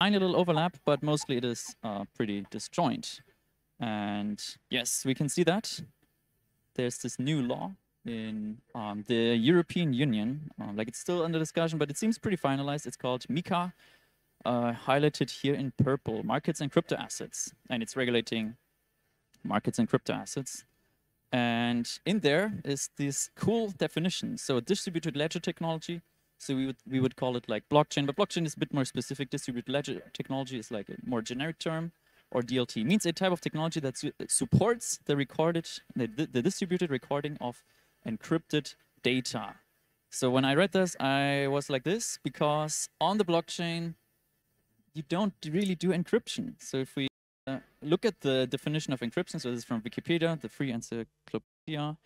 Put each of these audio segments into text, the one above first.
tiny little overlap, but mostly it is uh, pretty disjoint. And yes, we can see that. There's this new law in um, the European Union. Um, like it's still under discussion, but it seems pretty finalized. It's called MiCA, uh, highlighted here in purple, markets and crypto assets. And it's regulating markets and crypto assets. And in there is this cool definition. So distributed ledger technology. So we would we would call it like blockchain, but blockchain is a bit more specific. Distributed ledger technology is like a more generic term, or DLT means a type of technology that su supports the recorded, the, the distributed recording of encrypted data. So when I read this, I was like this because on the blockchain, you don't really do encryption. So if we uh, look at the definition of encryption, so this is from Wikipedia, the free encyclopedia.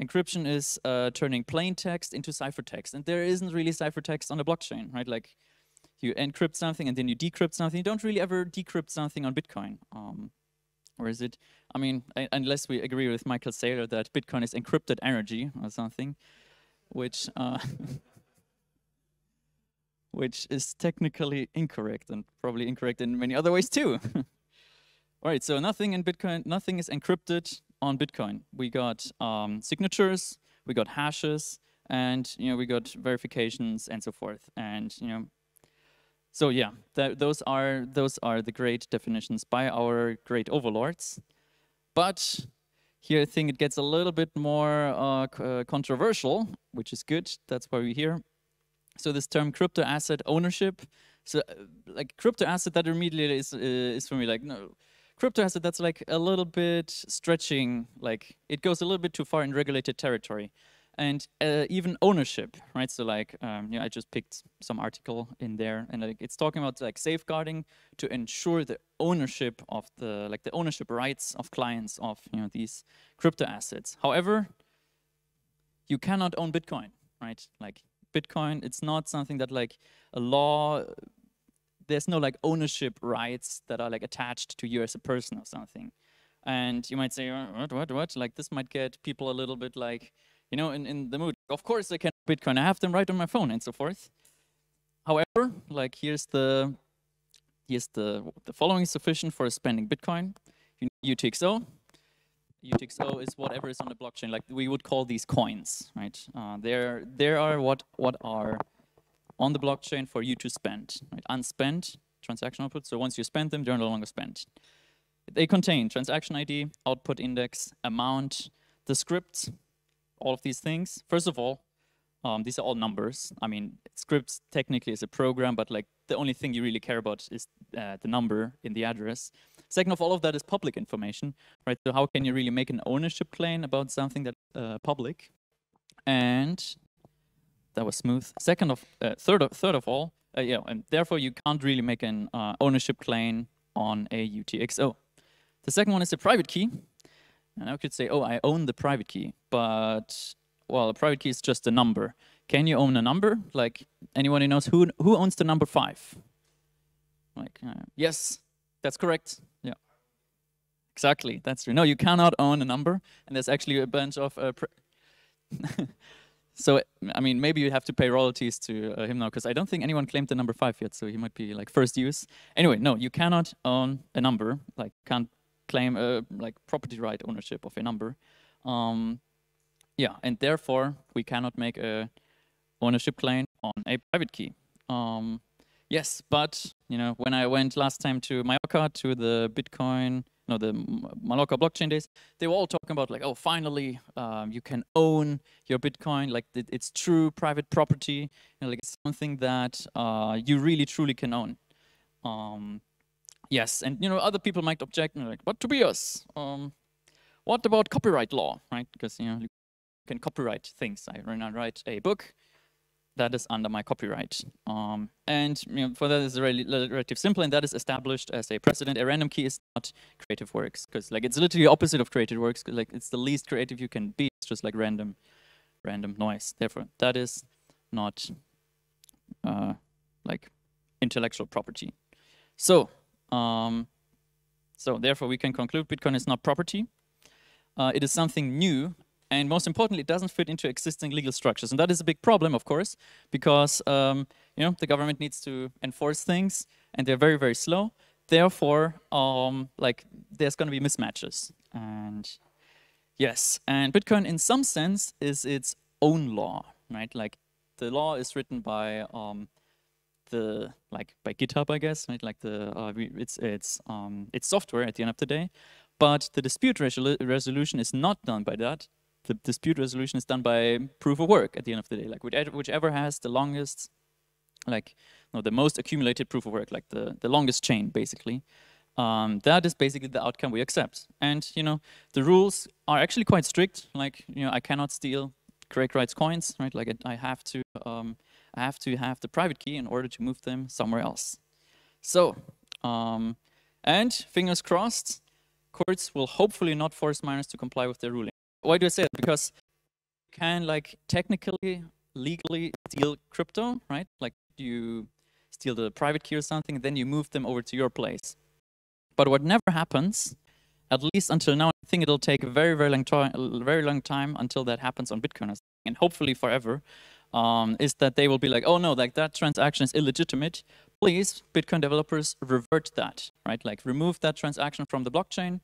Encryption is uh, turning plain text into ciphertext, and there isn't really ciphertext on the blockchain, right? Like you encrypt something and then you decrypt something. You don't really ever decrypt something on Bitcoin. Um, or is it, I mean, I, unless we agree with Michael Saylor that Bitcoin is encrypted energy or something, which uh, which is technically incorrect and probably incorrect in many other ways too. All right, so nothing in Bitcoin, nothing is encrypted on Bitcoin. We got um, signatures, we got hashes, and you know we got verifications and so forth. And you know, so yeah, th those are those are the great definitions by our great overlords. But here I think it gets a little bit more uh, uh, controversial, which is good. That's why we're here. So this term crypto asset ownership. So uh, like crypto asset, that immediately is uh, is for me like no crypto asset that's like a little bit stretching, like it goes a little bit too far in regulated territory. And uh, even ownership, right? So like, um, yeah, I just picked some article in there and like, it's talking about like safeguarding to ensure the ownership of the, like the ownership rights of clients of, you know, these crypto assets. However, you cannot own Bitcoin, right? Like Bitcoin, it's not something that like a law there's no like ownership rights that are like attached to you as a person or something. And you might say, uh, what, what, what? Like this might get people a little bit like, you know, in, in the mood. Of course I can Bitcoin. I have them right on my phone and so forth. However, like here's the here's the the following is sufficient for spending Bitcoin. UTXO. UTXO is whatever is on the blockchain. Like we would call these coins, right? Uh, there there are what what are on the blockchain for you to spend. Right? Unspent transaction output. So once you spend them, they're no longer spent. They contain transaction ID, output index, amount, the scripts, all of these things. First of all, um, these are all numbers. I mean, scripts technically is a program, but like the only thing you really care about is uh, the number in the address. Second of all of that is public information, right? So how can you really make an ownership claim about something that's uh, public? And that was smooth. Second of, uh, third of, third of all, uh, yeah, and therefore you can't really make an uh, ownership claim on a UTXO. The second one is the private key. And I could say, oh, I own the private key, but well, a private key is just a number. Can you own a number? Like anyone who knows who who owns the number five? Like uh, yes, that's correct. Yeah, exactly. That's true. No, you cannot own a number, and there's actually a bunch of. Uh, So, I mean, maybe you have to pay royalties to uh, him now, because I don't think anyone claimed the number five yet, so he might be like first use. Anyway, no, you cannot own a number, like can't claim a like property right ownership of a number. Um, yeah, and therefore we cannot make a ownership claim on a private key. Um, yes, but you know, when I went last time to Mallorca to the Bitcoin know, the Mallorca blockchain days, they were all talking about like, oh, finally, um, you can own your Bitcoin, like it, it's true private property, you know, like it's something that uh, you really truly can own. Um, yes, and you know, other people might object, and like, but Tobias, um, what about copyright law, right? Because you know, you can copyright things. I write a book, that is under my copyright. Um, and you know, for that is really relative simple, and that is established as a precedent. A random key is not creative works, because like it's literally opposite of creative works. Like it's the least creative you can be. It's just like random, random noise. Therefore, that is not uh, like intellectual property. So, um, so therefore, we can conclude Bitcoin is not property. Uh, it is something new and most importantly, it doesn't fit into existing legal structures. And that is a big problem, of course, because um, you know the government needs to enforce things. and they're very, very slow. Therefore, um, like there's going to be mismatches. And yes, and Bitcoin in some sense is its own law, right? Like the law is written by um, the like by GitHub, I guess, right? Like the uh, it's it's um, it's software at the end of the day, but the dispute resolu resolution is not done by that. The dispute resolution is done by proof of work at the end of the day. Like whichever has the longest, like no, the most accumulated proof of work, like the the longest chain, basically. Um, that is basically the outcome we accept. And you know, the rules are actually quite strict. Like you know, I cannot steal Craig Wright's coins, right? Like I have to um, I have to have the private key in order to move them somewhere else. So, um, and fingers crossed, courts will hopefully not force miners to comply with their ruling. Why do I say that? Because you can like technically, legally steal crypto, right? Like you steal the private key or something, then you move them over to your place. But what never happens, at least until now, I think it'll take a very, very long time, very long time until that happens on Bitcoin, and hopefully forever, um, is that they will be like, oh no, like that transaction is illegitimate. Please, Bitcoin developers, revert that, right? Like remove that transaction from the blockchain.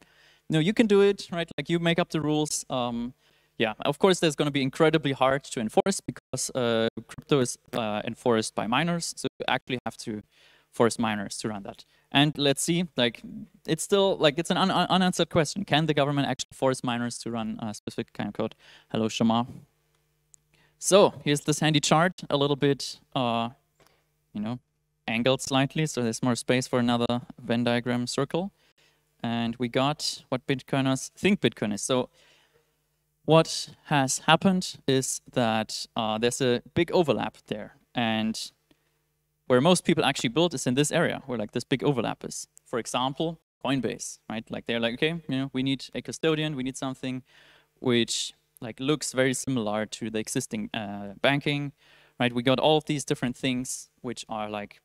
No, you can do it, right? Like you make up the rules. Um, yeah, of course, there's going to be incredibly hard to enforce because uh, crypto is uh, enforced by miners. So you actually have to force miners to run that. And let's see, like it's still like it's an un unanswered question. Can the government actually force miners to run a specific kind of code? Hello, Shama. So here's this handy chart, a little bit, uh, you know, angled slightly, so there's more space for another Venn diagram circle. And we got what Bitcoiners think Bitcoin is. So what has happened is that uh, there's a big overlap there. And where most people actually build is in this area, where like this big overlap is. For example, Coinbase, right? Like they're like, okay, you know, we need a custodian, we need something which like looks very similar to the existing uh, banking, right? We got all of these different things which are like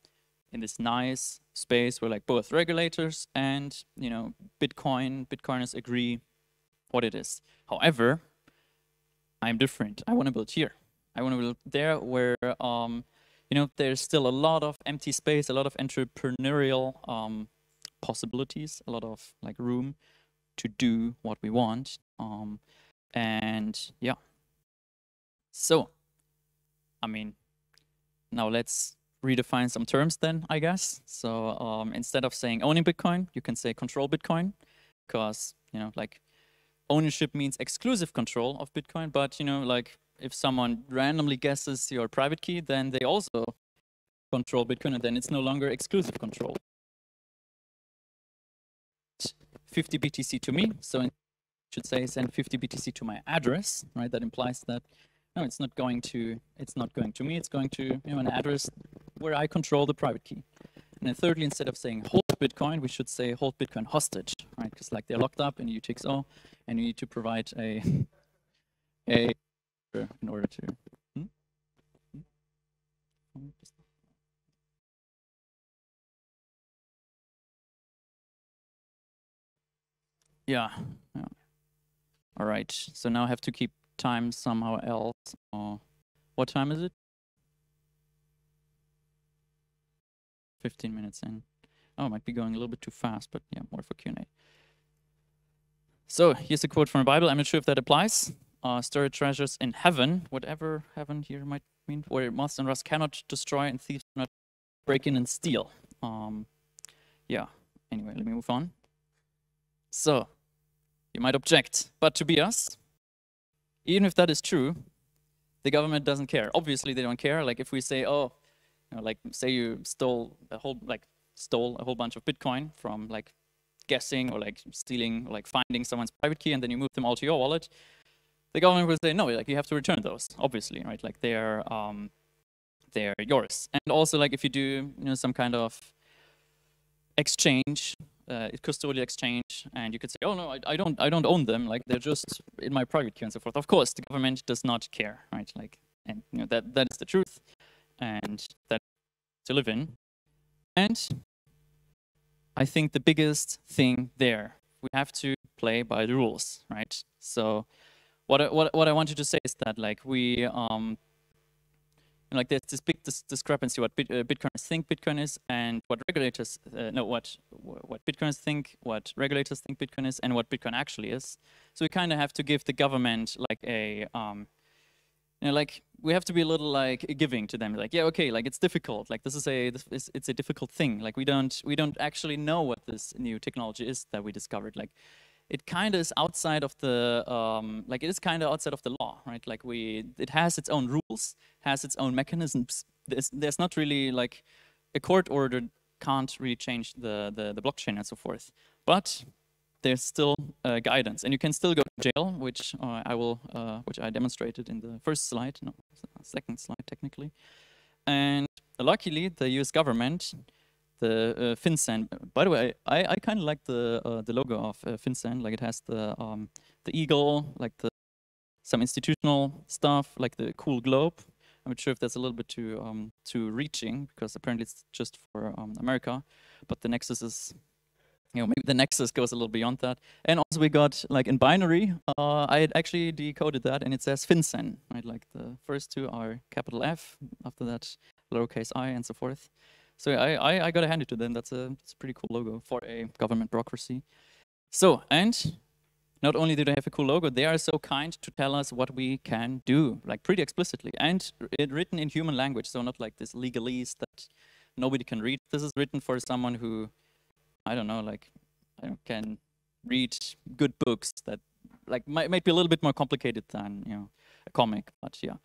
in this nice space where like both regulators and you know Bitcoin Bitcoiners agree what it is. However, I'm different. I want to build here. I want to build there where um, you know there's still a lot of empty space, a lot of entrepreneurial um, possibilities, a lot of like room to do what we want. Um, and yeah. So, I mean, now let's redefine some terms then, I guess. So um, instead of saying owning Bitcoin, you can say control Bitcoin because, you know, like ownership means exclusive control of Bitcoin. But, you know, like if someone randomly guesses your private key, then they also control Bitcoin and then it's no longer exclusive control. 50 BTC to me. So I should say send 50 BTC to my address, right? That implies that no, it's not going to it's not going to me. It's going to you know an address where I control the private key. And then thirdly, instead of saying hold Bitcoin, we should say hold Bitcoin hostage, right? Because like they're locked up in UTXO, and you need to provide a a in order to. Hmm? Yeah. yeah. All right, so now I have to keep time somehow else. Or what time is it? 15 minutes in. Oh, I might be going a little bit too fast, but yeah, more for Q&A. So here's a quote from the Bible. I'm not sure if that applies. Uh, store treasures in heaven, whatever heaven here might mean, where moths and rust cannot destroy and thieves cannot break in and steal. Um, yeah, anyway, let me move on. So, you might object, but Tobias, even if that is true, the government doesn't care. Obviously, they don't care. Like if we say, oh, you know, like say you stole a whole like stole a whole bunch of Bitcoin from like guessing or like stealing or like finding someone's private key and then you move them all to your wallet, the government will say no, like you have to return those, obviously, right? Like they're um, they're yours. And also like if you do you know some kind of exchange uh, custodial exchange, and you could say, oh no, I, I, don't, I don't own them. Like they're just in my private key and so forth. Of course, the government does not care, right? Like, and you know that that is the truth, and that to live in. And I think the biggest thing there, we have to play by the rules, right? So, what I, what what I wanted to say is that like we um, like there's this big dis discrepancy what bit, uh, Bitcoiners think Bitcoin is and what regulators uh, no what what Bitcoiners think, what regulators think Bitcoin is, and what Bitcoin actually is. So we kind of have to give the government like a um, you know, like we have to be a little like giving to them like yeah okay like it's difficult like this is a this is, it's a difficult thing like we don't we don't actually know what this new technology is that we discovered like it kind of is outside of the um, like it is kind of outside of the law right? Like we it has its own rules has its own mechanisms. There's, there's not really like a court order can't really change the, the the blockchain and so forth. But there's still uh, guidance, and you can still go to jail, which uh, I will, uh, which I demonstrated in the first slide, no, second slide technically. And luckily, the U.S. government, the uh, FinCEN. By the way, I, I kind of like the uh, the logo of uh, FinCEN. Like it has the um, the eagle, like the some institutional stuff, like the cool globe. I'm not sure if that's a little bit too um, too reaching because apparently it's just for um, America, but the Nexus is you know, maybe the Nexus goes a little beyond that. And also we got, like in binary, uh, I had actually decoded that and it says FinCEN, right? Like the first two are capital F, after that lowercase i and so forth. So I, I, I got to hand it to them. That's a, that's a pretty cool logo for a government bureaucracy. So, and not only do they have a cool logo, they are so kind to tell us what we can do, like pretty explicitly, and it written in human language, so not like this legalese that nobody can read. This is written for someone who I don't know, like I can read good books that like might, might be a little bit more complicated than you know a comic, but yeah.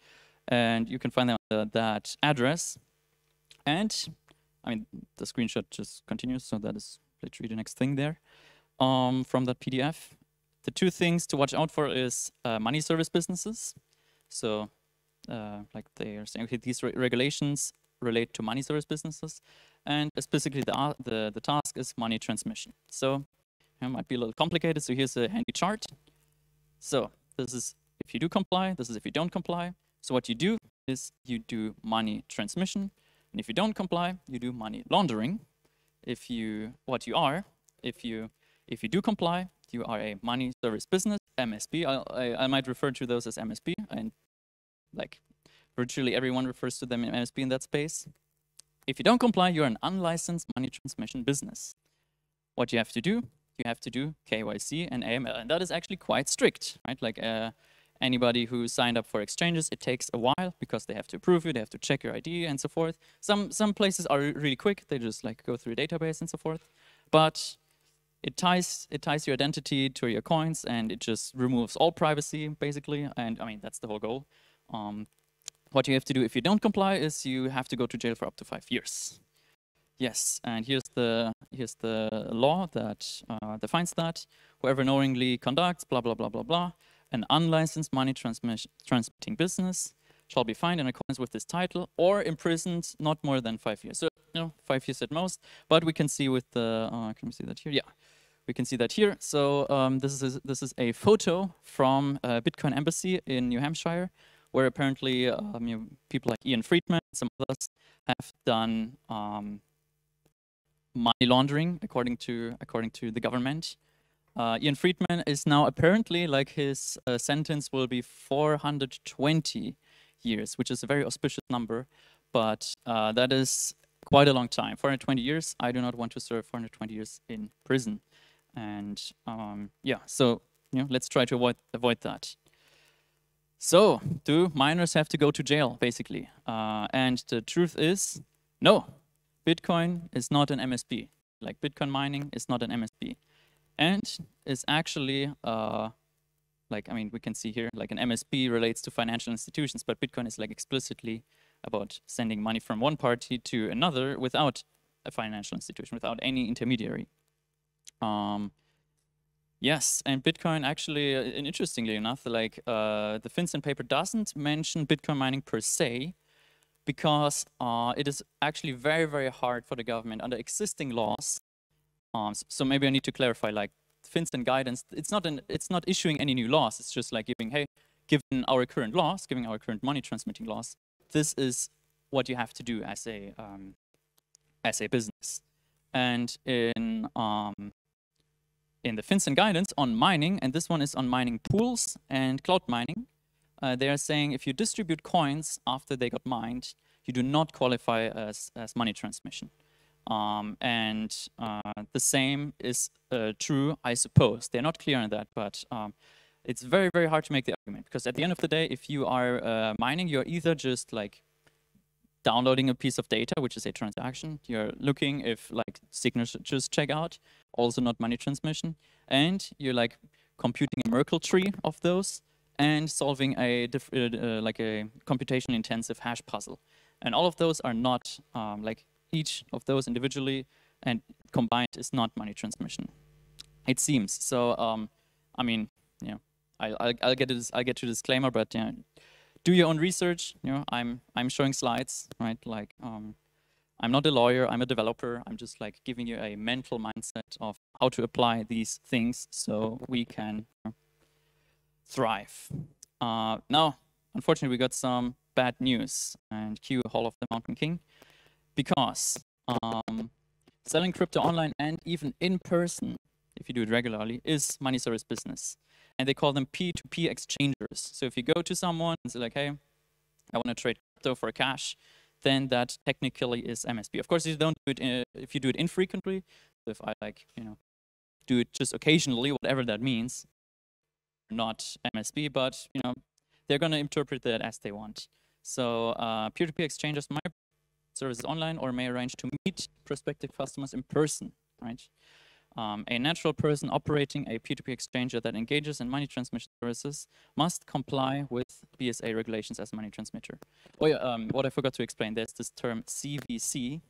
And you can find them on that address. And I mean, the screenshot just continues, so that is literally the next thing there um, from that PDF. The two things to watch out for is uh, money service businesses. So, uh, like they are saying, okay, these re regulations relate to money service businesses, and specifically the, uh, the, the task is money transmission. So it might be a little complicated, so here's a handy chart. So this is if you do comply, this is if you don't comply. So what you do is you do money transmission, and if you don't comply, you do money laundering. If you, what you are, if you, if you do comply, you are a money service business, MSB. I, I, I might refer to those as MSB, and like virtually everyone refers to them in MSB in that space. If you don't comply, you're an unlicensed money transmission business. What you have to do, you have to do KYC and AML, and that is actually quite strict, right? Like uh, anybody who signed up for exchanges, it takes a while because they have to approve you, they have to check your ID and so forth. Some some places are really quick; they just like go through a database and so forth. But it ties it ties your identity to your coins, and it just removes all privacy basically. And I mean that's the whole goal. Um, what you have to do if you don't comply is you have to go to jail for up to five years. Yes, and here's the here's the law that uh, defines that. Whoever knowingly conducts blah blah blah blah blah an unlicensed money transmitting business shall be fined in accordance with this title or imprisoned not more than five years. So you know, five years at most. But we can see with the uh, can we see that here? Yeah, we can see that here. So um, this is this is a photo from uh, Bitcoin Embassy in New Hampshire where apparently um, you know, people like Ian Freeman and some others have done um, money laundering according to according to the government. Uh, Ian Freeman is now apparently like his uh, sentence will be 420 years, which is a very auspicious number, but uh, that is quite a long time. 420 years. I do not want to serve 420 years in prison, and um, yeah, so you know, let's try to avoid avoid that. So, do miners have to go to jail, basically? Uh, and the truth is, no. Bitcoin is not an MSB. Like Bitcoin mining is not an MSB. And is actually, uh, like, I mean, we can see here, like an MSB relates to financial institutions, but Bitcoin is like explicitly about sending money from one party to another without a financial institution, without any intermediary. Um, Yes, and Bitcoin actually, uh, interestingly enough, like uh, the FinCEN paper doesn't mention Bitcoin mining per se, because uh, it is actually very, very hard for the government under existing laws. Um, so maybe I need to clarify, like FinCEN guidance, it's not an, it's not issuing any new laws. It's just like giving, hey, given our current laws, given our current money transmitting laws, this is what you have to do as a um, as a business. And in um, in the FinCEN guidance on mining, and this one is on mining pools and cloud mining. uh, they are saying if you distribute coins after they got mined, you do not qualify as, as money transmission. Um, and uh, the same is uh, true, I suppose. They're not clear on that, but um, it's very, very hard to make the argument because at the end of the day, if you are uh, mining, you're either just like downloading a piece of data, which is a transaction. You're looking if like signatures check out, also not money transmission. And you're like computing a Merkle tree of those and solving a uh, uh, like a computation intensive hash puzzle. And all of those are not um, like each of those individually and combined is not money transmission. It seems. So, um, I mean, yeah, I, I'll, I'll get this, I'll get to disclaimer, but yeah, do your own research. You know, I'm I'm showing slides, right? Like, um, I'm not a lawyer. I'm a developer. I'm just like giving you a mental mindset of how to apply these things so we can thrive. Uh, now, unfortunately, we got some bad news and cue Hall of the Mountain King because um, selling crypto online and even in person, if you do it regularly, is money service business and they call them P2P exchangers. So if you go to someone and say like, hey, I want to trade crypto for cash, then that technically is MSB. Of course, you don't do it in, if you do it infrequently. If I like, you know, do it just occasionally, whatever that means, not MSB, but you know, they're going to interpret that as they want. So uh, peer-to-peer -peer exchanges might services online or may arrange to meet prospective customers in person, right? Um, a natural person operating a P2P exchanger that engages in money transmission services must comply with BSA regulations as a money transmitter. Oh yeah, um, what I forgot to explain, there's this term CVC,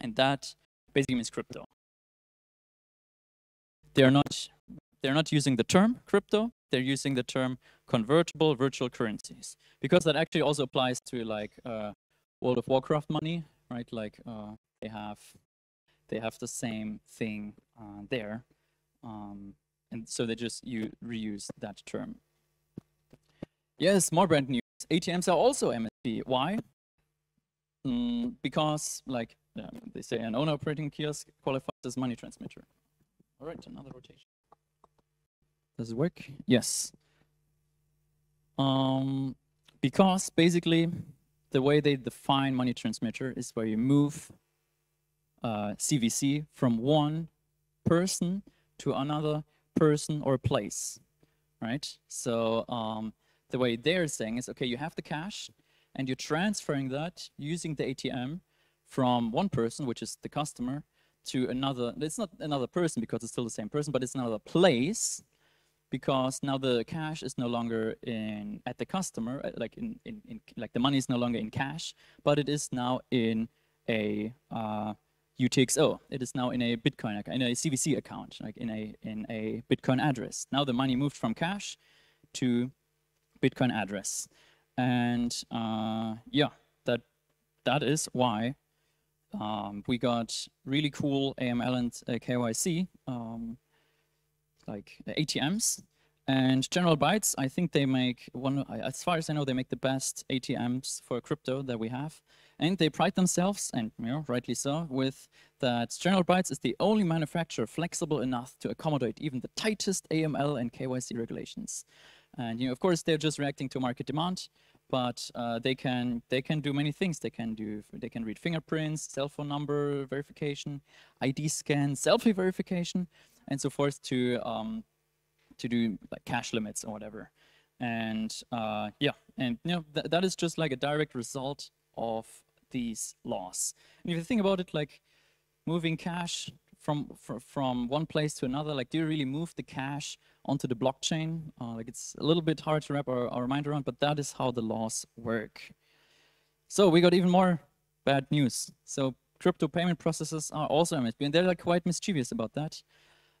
and that basically means crypto. They're not, they're not using the term crypto, they're using the term convertible virtual currencies, because that actually also applies to like uh, World of Warcraft money, right? Like uh, they have they have the same thing uh, there. Um, and so they just you reuse that term. Yes, more brand news. ATMs are also MSB. Why? Mm, because, like yeah, they say, an owner operating kiosk qualifies as money transmitter. All right, another rotation. Does it work? Yes. Um, because basically, the way they define money transmitter is where you move uh, CVC from one person to another person or place, right? So um, the way they're saying is, okay, you have the cash and you're transferring that using the ATM from one person, which is the customer, to another, it's not another person because it's still the same person, but it's another place because now the cash is no longer in at the customer, uh, like in, in, in like the money is no longer in cash, but it is now in a uh, UTXO. It is now in a Bitcoin, in a CVC account, like in a in a Bitcoin address. Now the money moved from cash to Bitcoin address, and uh, yeah, that that is why um, we got really cool AML and uh, KYC, um, like ATMs. And General Bytes, I think they make one, as far as I know, they make the best ATMs for crypto that we have. And they pride themselves, and you know, rightly so, with that General Bytes is the only manufacturer flexible enough to accommodate even the tightest AML and KYC regulations. And you know, of course, they're just reacting to market demand, but uh, they can they can do many things. They can do they can read fingerprints, cell phone number verification, ID scan, selfie verification, and so forth to um, to do like cash limits or whatever. And uh, yeah, and you know th that is just like a direct result of these laws. And if you think about it, like moving cash from from one place to another, like do you really move the cash onto the blockchain? Uh, like it's a little bit hard to wrap our, our mind around, but that is how the laws work. So we got even more bad news. So crypto payment processes are also MSB, and they're like quite mischievous about that.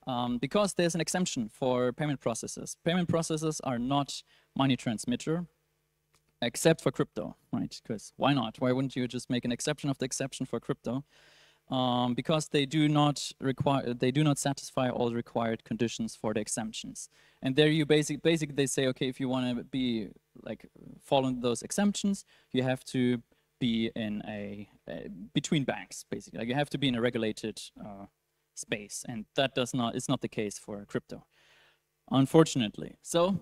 Um, because there's an exemption for payment processes. Payment processes are not money transmitter, except for crypto, right? Because why not? Why wouldn't you just make an exception of the exception for crypto? Um, because they do not require, they do not satisfy all required conditions for the exemptions. And there you basic, basically they say, okay, if you want to be like following those exemptions, you have to be in a, between banks, basically. Like you have to be in a regulated uh, space, and that does not, it's not the case for crypto, unfortunately. So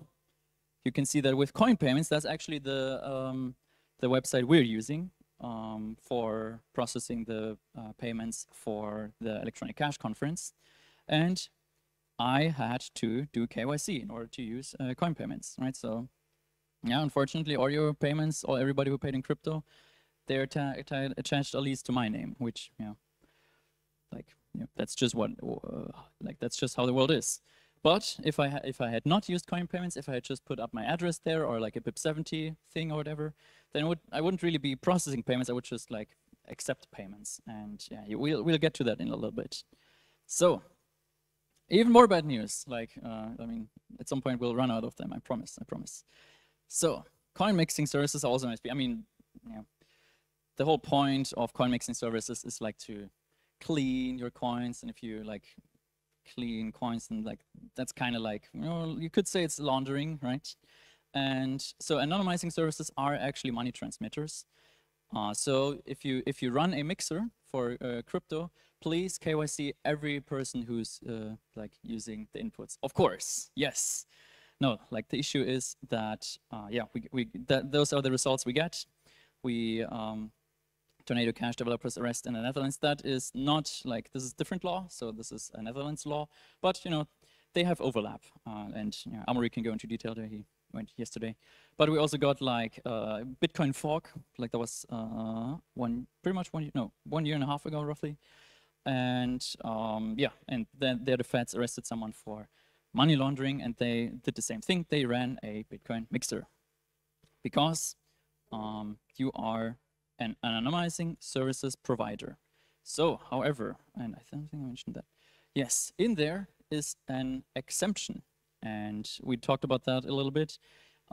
you can see that with CoinPayments, that's actually the, um, the website we're using um, for processing the uh, payments for the electronic cash conference. And I had to do KYC in order to use uh, CoinPayments, right? So yeah, unfortunately, all your payments, or everybody who paid in crypto, they're attached at least to my name, which, you know, like, you know, that's just what, uh, like, that's just how the world is. But if I if I had not used CoinPayments, if I had just put up my address there or like a BIP70 thing or whatever, then would I wouldn't really be processing payments. I would just like accept payments, and yeah, you, we'll we'll get to that in a little bit. So, even more bad news. Like uh, I mean, at some point we'll run out of them. I promise. I promise. So, coin mixing services are also be. I mean, yeah, the whole point of coin mixing services is like to clean your coins, and if you like clean coins and like that's kind of like you know you could say it's laundering right? And so anonymizing services are actually money transmitters. Uh, so if you if you run a mixer for uh, crypto please KYC every person who's uh, like using the inputs. Of course yes. No like the issue is that uh, yeah we, we that those are the results we get. We um, Tornado Cash developers arrest in the Netherlands. That is not like, this is different law, so this is a Netherlands law, but you know, they have overlap. Uh, and you know, Amaury can go into detail there, he went yesterday. But we also got like uh, Bitcoin Fog, like that was uh, one, pretty much one, no, one year and a half ago roughly. And um, yeah, and then there the feds arrested someone for money laundering and they did the same thing. They ran a Bitcoin mixer because um, you are an anonymizing services provider. So, however, and I think I mentioned that, yes, in there is an exemption. And we talked about that a little bit.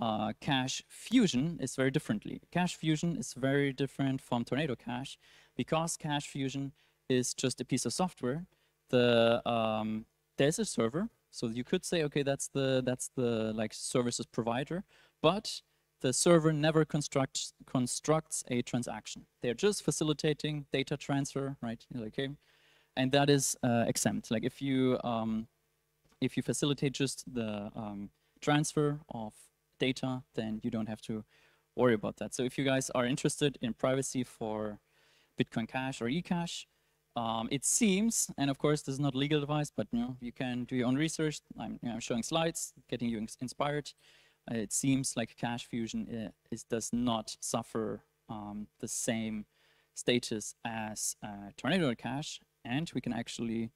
Uh, Cash Fusion is very differently. Cash Fusion is very different from Tornado Cash because Cash Fusion is just a piece of software. The um, there's a server, so you could say, okay, that's the that's the like services provider, but the server never constructs constructs a transaction. They're just facilitating data transfer, right? Okay, and that is uh, exempt. Like if you um, if you facilitate just the um, transfer of data, then you don't have to worry about that. So if you guys are interested in privacy for Bitcoin Cash or eCash, um, it seems, and of course this is not legal advice, but you know you can do your own research. I'm, you know, I'm showing slides, getting you inspired it seems like Cash Fusion uh, is, does not suffer um, the same status as uh, Tornado Cash, and we can actually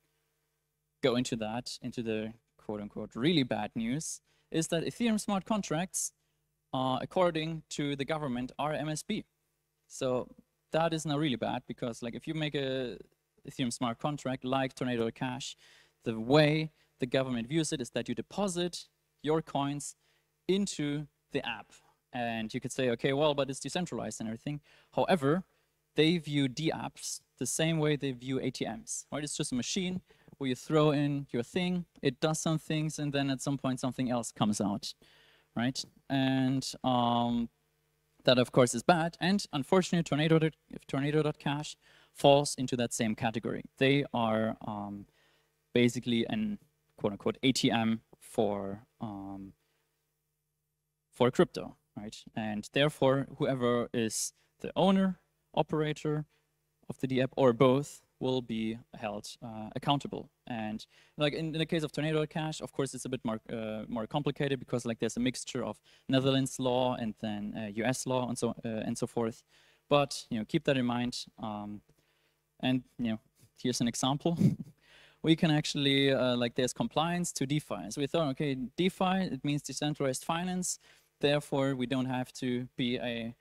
go into that, into the quote-unquote really bad news, is that Ethereum smart contracts, uh, according to the government, are MSB. So that is now really bad because like if you make a Ethereum smart contract like Tornado Cash, the way the government views it is that you deposit your coins into the app. And you could say, okay, well, but it's decentralized and everything. However, they view dApps the same way they view ATMs, right? It's just a machine where you throw in your thing, it does some things, and then at some point something else comes out, right? And um, that, of course, is bad. And unfortunately, Tornado, Tornado.cash falls into that same category. They are um, basically an quote-unquote ATM for um, for crypto, right? And therefore, whoever is the owner, operator of the DApp or both will be held uh, accountable. And like in, in, the case of Tornado Cash, of course, it's a bit more uh, more complicated because like there's a mixture of Netherlands law and then uh, U.S. law and so uh, and so forth. But you know, keep that in mind. Um, and you know, here's an example. we can actually uh, like there's compliance to DeFi. So we thought, okay, DeFi it means decentralized finance. Therefore, we don't have to be a,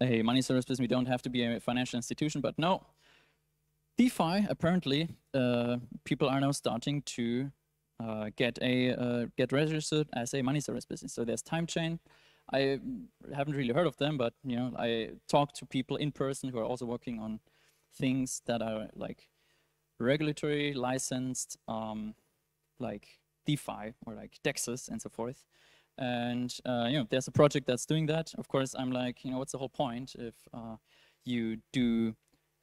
a money service business. We don't have to be a financial institution. But no, DeFi, apparently, uh, people are now starting to uh, get a uh, get registered as a money service business. So there's Time Chain. I haven't really heard of them, but you know, I talk to people in person who are also working on things that are like regulatory licensed, um, like DeFi or like DEXs and so forth. And uh, you know, there's a project that's doing that. Of course, I'm like, you know, what's the whole point if uh, you do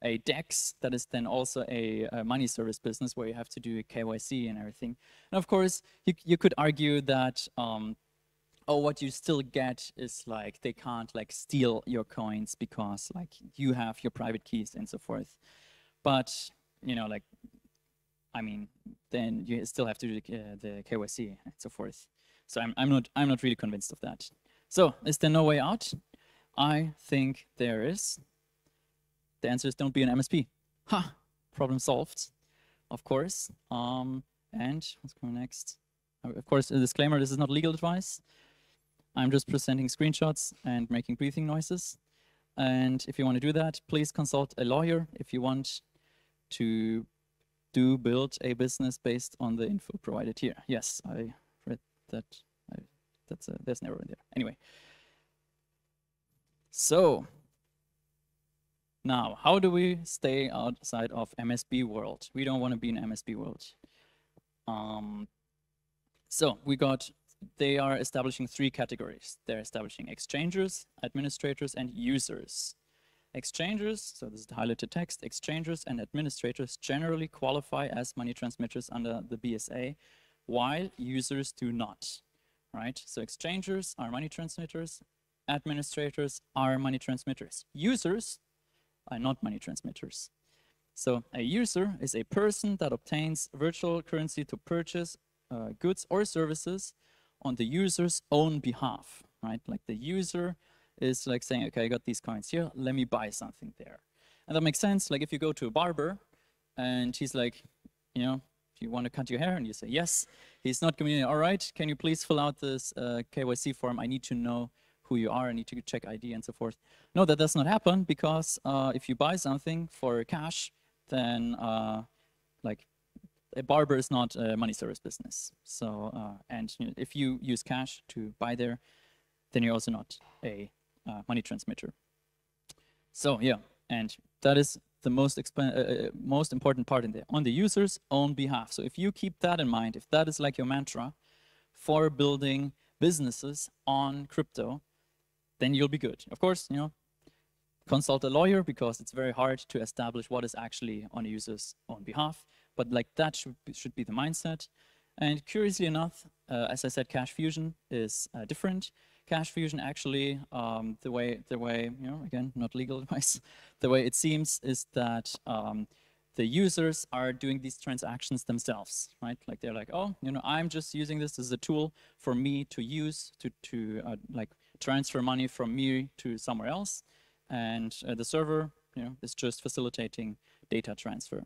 a DEX that is then also a, a, money service business where you have to do a KYC and everything. And of course, you, you could argue that um, oh, what you still get is like they can't like steal your coins because like you have your private keys and so forth. But you know, like, I mean, then you still have to do the, uh, the KYC and so forth. So I'm I'm not I'm not really convinced of that. So is there no way out? I think there is. The answer is don't be an MSB. Ha! Problem solved, of course. Um, and what's coming next? Uh, of course, a disclaimer, this is not legal advice. I'm just presenting screenshots and making breathing noises. And if you want to do that, please consult a lawyer if you want to do build a business based on the info provided here. Yes, I that. I, that's a, there's an error in there. Anyway. So now, how do we stay outside of MSB world? We don't want to be in MSB world. Um, so we got, they are establishing three categories. They're establishing exchangers, administrators, and users. Exchangers, so this is the highlighted text, exchangers and administrators generally qualify as money transmitters under the BSA, while users do not, right? So exchangers are money transmitters, administrators are money transmitters. Users are not money transmitters. So a user is a person that obtains virtual currency to purchase uh, goods or services on the user's own behalf, right? Like the user is like saying, okay, I got these coins here, let me buy something there. And that makes sense. Like if you go to a barber and he's like, you know, you want to cut your hair? And you say, yes. He's not communicating, all right, can you please fill out this uh, KYC form? I need to know who you are, I need to check ID and so forth. No, that does not happen because uh, if you buy something for cash, then uh, like a barber is not a money service business. So, uh, and you know, if you use cash to buy there, then you're also not a uh, money transmitter. So yeah, and that is the most uh, uh, most important part in there on the user's own behalf. So if you keep that in mind, if that is like your mantra for building businesses on crypto, then you'll be good. Of course, you know, consult a lawyer because it's very hard to establish what is actually on a user's own behalf. But like that should be, should be the mindset. And curiously enough, uh, as I said, Cash Fusion is uh, different. Cash Fusion actually, um, the way, the way, you know, again, not legal advice, the way it seems is that um, the users are doing these transactions themselves, right? Like they're like, oh, you know, I'm just using this as a tool for me to use to, to uh, like transfer money from me to somewhere else and uh, the server you know, is just facilitating data transfer.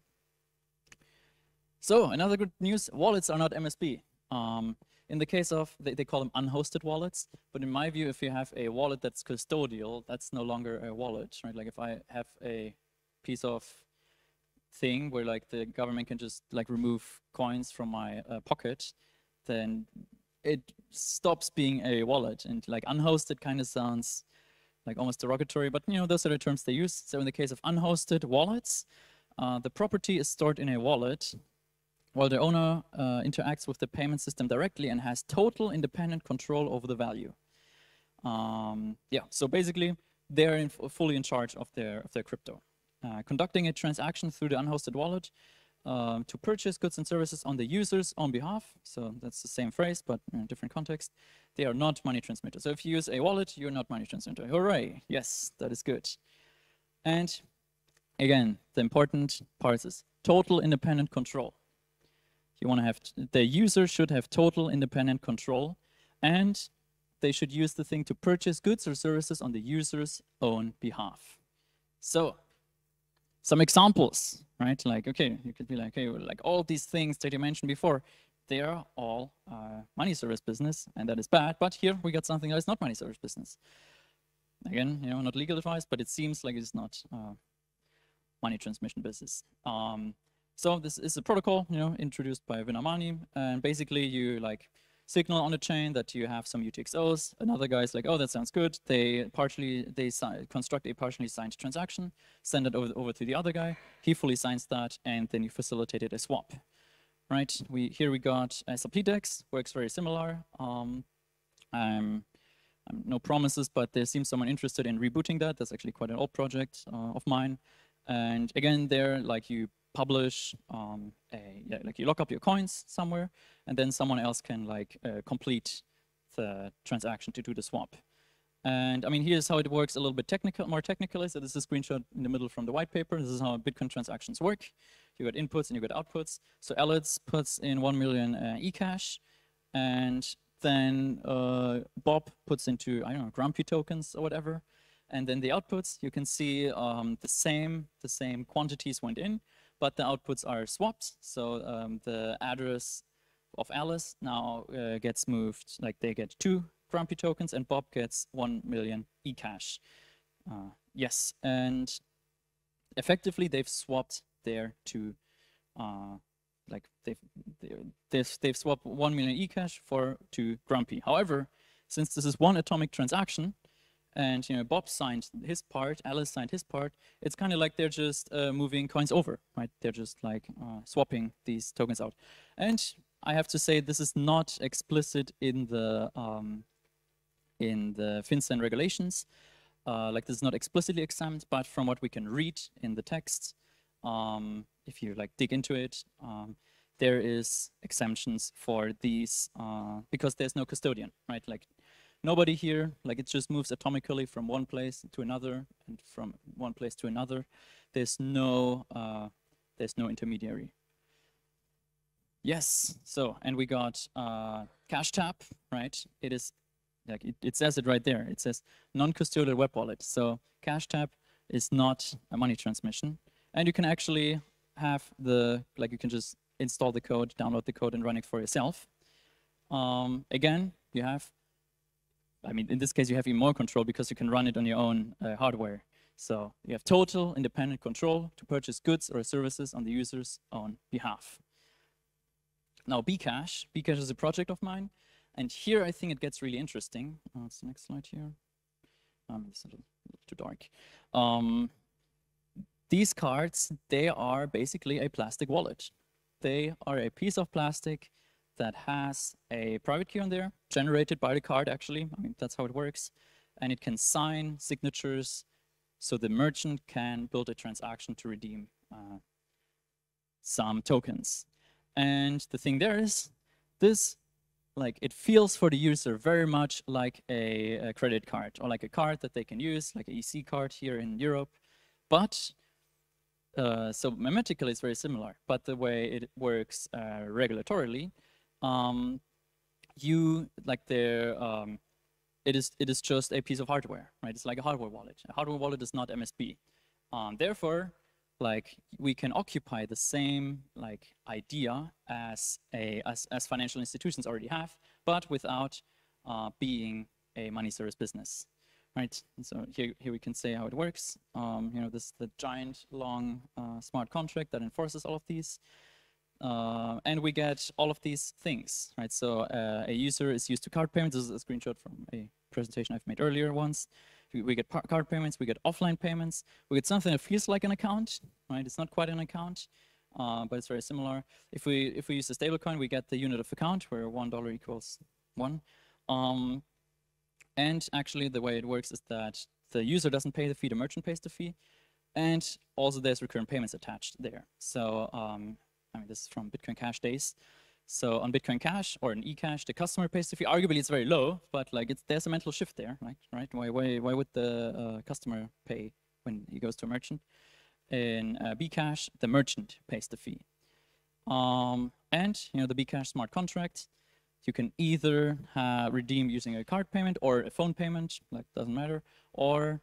So another good news, wallets are not MSB. Um, in the case of, they, they call them unhosted wallets, but in my view, if you have a wallet that's custodial, that's no longer a wallet, right? Like if I have a piece of thing where like the government can just like remove coins from my uh, pocket, then it stops being a wallet and like unhosted kind of sounds like almost derogatory, but you know, those are the terms they use. So in the case of unhosted wallets, uh, the property is stored in a wallet while the owner uh, interacts with the payment system directly and has total independent control over the value. Um, yeah, so basically they're in fully in charge of their, of their crypto. Uh, conducting a transaction through the unhosted wallet um, to purchase goods and services on the user's own behalf. So that's the same phrase, but in a different context. They are not money transmitters. So if you use a wallet, you're not money transmitter. Hooray! Yes, that is good. And again, the important part is total independent control. You want to have the user should have total independent control, and they should use the thing to purchase goods or services on the user's own behalf. So some examples, right? Like, okay, you could be like, okay, like all these things that you mentioned before, they are all uh, money service business, and that is bad. But here we got something that is not money service business. Again, you know, not legal advice, but it seems like it's not uh, money transmission business. Um, so this is a protocol, you know, introduced by Vin Armani, and basically you like signal on the chain that you have some UTXOs. Another guy is like, oh, that sounds good. They partially, they construct a partially signed transaction, send it over, over to the other guy. He fully signs that, and then you facilitated a swap. Right, we, here we got SLP works very similar. Um, um, no promises, but there seems someone interested in rebooting that. That's actually quite an old project uh, of mine. And again, there, like you publish um, a, yeah, like you lock up your coins somewhere, and then someone else can like uh, complete the transaction to do the swap. And I mean, here's how it works a little bit technical, more technically. So this is a screenshot in the middle from the white paper. This is how Bitcoin transactions work. You got inputs and you got outputs. So Alice puts in 1 million uh, eCash, and then uh, Bob puts into, I don't know, Grumpy tokens or whatever. And then the outputs, you can see um, the same, the same quantities went in, but the outputs are swapped. So um, the address of Alice now uh, gets moved, like they get two Grumpy tokens and Bob gets 1 million eCash. Uh, yes, and effectively they've swapped their two, uh, like they've, they've, they've swapped 1 million eCash for two Grumpy. However, since this is one atomic transaction, and you know Bob signed his part, Alice signed his part. It's kind of like they're just uh, moving coins over, right? They're just like uh, swapping these tokens out. And I have to say this is not explicit in the um, in the FinCEN regulations. Uh, like this is not explicitly exempt, but from what we can read in the text, um, if you like dig into it, um, there is exemptions for these uh, because there's no custodian, right? Like nobody here, like it just moves atomically from one place to another and from one place to another. There's no, uh, there's no intermediary. Yes, so, and we got uh, Cashtab, right? It is like it, it says it right there. It says non-custodial web wallet. So Cashtab is not a money transmission. And you can actually have the, like you can just install the code, download the code and run it for yourself. Um, again, you have, I mean, in this case, you have even more control because you can run it on your own uh, hardware. So you have total independent control to purchase goods or services on the user's own behalf. Now Bcash, Bcash is a project of mine. And here I think it gets really interesting. Oh, it's the next slide here. Um, it's a little, too dark. Um, these cards, they are basically a plastic wallet. They are a piece of plastic that has a private key on there, generated by the card actually. I mean, that's how it works. And it can sign signatures so the merchant can build a transaction to redeem uh, some tokens. And the thing there is, this like it feels for the user very much like a, a, credit card or like a card that they can use, like an EC card here in Europe. But uh, so memetically it's very similar, but the way it works uh, regulatorily, um, you like there, um, it is it is just a piece of hardware, right? It's like a hardware wallet. A hardware wallet is not MSB. Um, therefore, like we can occupy the same like idea as a as, as financial institutions already have, but without uh, being a money service business, right? And so here here we can say how it works. Um, you know, this is the giant long uh, smart contract that enforces all of these. Uh, and we get all of these things, right? So uh, a user is used to card payments. This is a screenshot from a presentation I've made earlier once. We get card payments, we get offline payments, we get something that feels like an account, right? It's not quite an account, uh, but it's very similar. If we if we use the stablecoin, we get the unit of account where one dollar equals one. Um, and actually, the way it works is that the user doesn't pay the fee, the merchant pays the fee, and also there's recurrent payments attached there. So um, I mean, this is from Bitcoin Cash days. So on Bitcoin Cash or in eCash, the customer pays the fee. Arguably, it's very low, but like it's there's a mental shift there, right? Right? Why why why would the uh, customer pay when he goes to a merchant? In uh, Bcash, the merchant pays the fee. Um, and you know the Bcash smart contract, you can either redeem using a card payment or a phone payment, like doesn't matter, or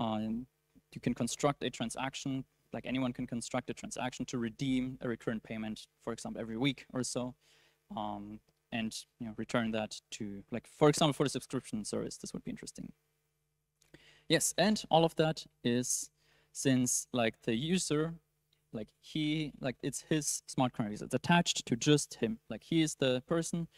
um, you can construct a transaction like anyone can construct a transaction to redeem a recurrent payment, for example, every week or so, um, and you know, return that to, like, for example, for the subscription service, this would be interesting. Yes, and all of that is since like the user, like he, like it's his smart contract, it's attached to just him. Like he is the person,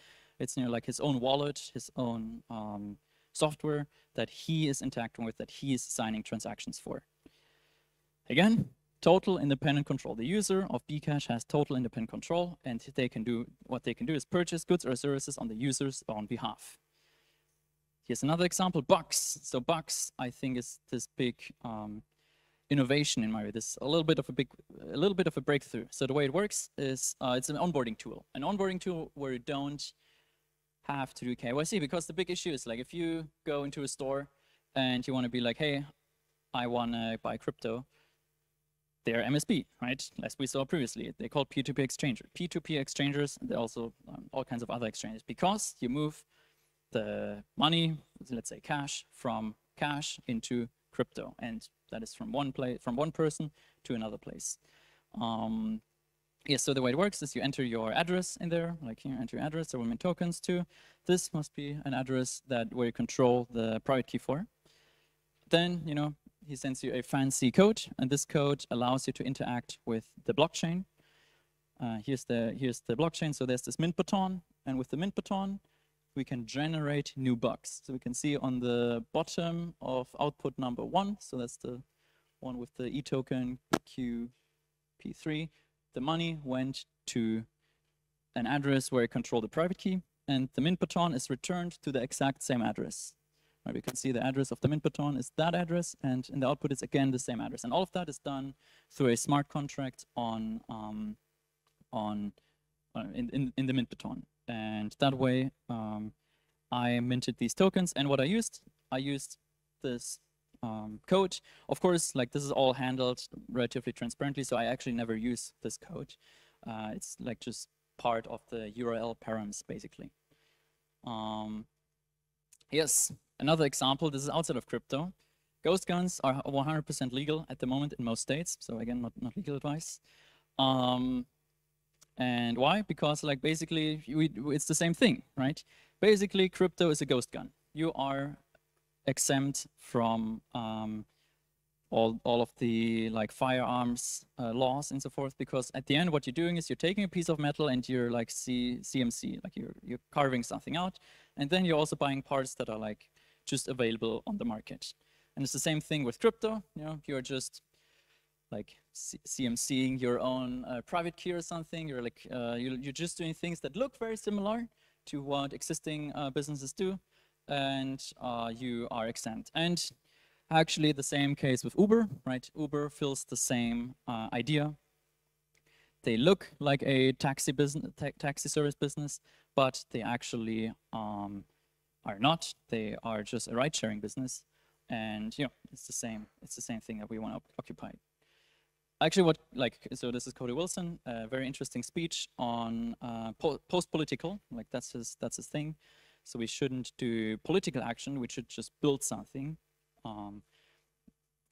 it's you know, like his own wallet, his own um, software that he is interacting with, that he is signing transactions for. Again, total independent control. The user of Bcash has total independent control and they can do what they can do is purchase goods or services on the user's own behalf. Here's another example, Bux. So Bux, I think, is this big um, innovation in my view. This a little bit of a big, a little bit of a breakthrough. So the way it works is uh, it's an onboarding tool, an onboarding tool where you don't have to do KYC because the big issue is like if you go into a store and you want to be like, hey, I want to buy crypto, they're MSB, right? As we saw previously, they called P2P exchanger. P2P exchangers, and they're also um, all kinds of other exchanges because you move the money, let's say cash, from cash into crypto, and that is from one place, from one person to another place. Um, yes, so the way it works is you enter your address in there, like here, enter your address, there will be tokens too. This must be an address that where you control the private key for. Then, you know, he sends you a fancy code, and this code allows you to interact with the blockchain. Uh, here's the here's the blockchain. So there's this mint baton, and with the mint baton, we can generate new bucks. So we can see on the bottom of output number one. So that's the one with the e token QP3. The money went to an address where I control the private key, and the mint baton is returned to the exact same address. Right, we can see the address of the mint baton is that address, and in the output it's again the same address. And all of that is done through a smart contract on um, on uh, in, in, in the mint baton. And that way, um, I minted these tokens. And what I used, I used this um, code. Of course, like this is all handled relatively transparently, so I actually never use this code. Uh, it's like just part of the URL params, basically. Um, yes, another example, this is outside of crypto. Ghost guns are 100% legal at the moment in most states, so again, not, not legal advice. Um, and why? Because like basically we, it's the same thing, right? Basically, crypto is a ghost gun. You are exempt from um, all, all of the like firearms uh, laws and so forth because at the end what you're doing is you're taking a piece of metal and you're like C CNC, like you're, you're carving something out and then you're also buying parts that are like just available on the market. And it's the same thing with crypto, you know, you're just like CNCing your own uh, private key or something. You're like uh, you're, you're, just doing things that look very similar to what existing uh, businesses do, and uh, you are exempt. And actually, the same case with Uber, right? Uber fills the same uh, idea. They look like a taxi business, ta taxi service business, but they actually um, are not. They are just a ride-sharing business, and you know, it's the same. It's the same thing that we want to occupy actually what like so this is Cody Wilson, a very interesting speech on uh, po post political, like that's his that's his thing. So we shouldn't do political action. We should just build something. Um,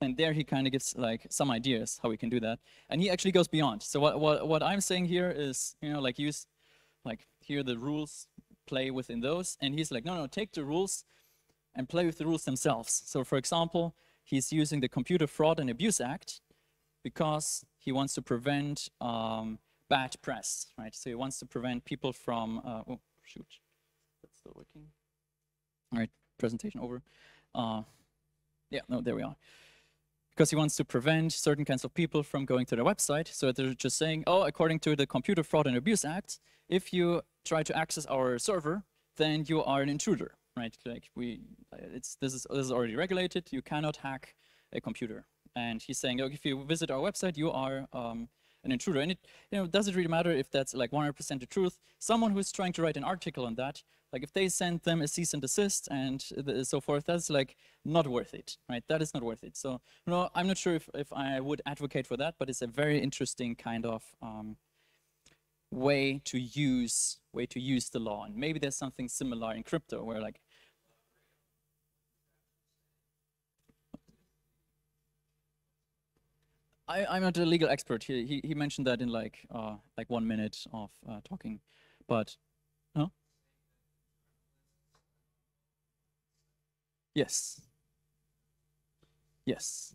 and there he kind of gives like some ideas how we can do that. And he actually goes beyond. So what what what I'm saying here is you know like use like here the rules play within those, and he's like no no take the rules and play with the rules themselves. So for example, he's using the Computer Fraud and Abuse Act because he wants to prevent um, bad press, right? So he wants to prevent people from, uh, oh, shoot, that's still working. All right, presentation over. Uh, yeah, no, there we are. Because he wants to prevent certain kinds of people from going to their website. So they're just saying, oh, according to the Computer Fraud and Abuse Act, if you try to access our server, then you are an intruder, right? Like we, it's this is this is already regulated. You cannot hack a computer, and he's saying, okay, if you visit our website, you are um, an intruder. And it, you know, does it really matter if that's like 100% the truth? Someone who's trying to write an article on that, like if they send them a cease and desist and so forth, that's like not worth it, right? That is not worth it. So, know, I'm not sure if, if I would advocate for that, but it's a very interesting kind of um, way to use way to use the law. And maybe there's something similar in crypto where like I, am not a legal expert. He, he, he mentioned that in like uh, like one minute of uh, talking, but no. Yes. Yes.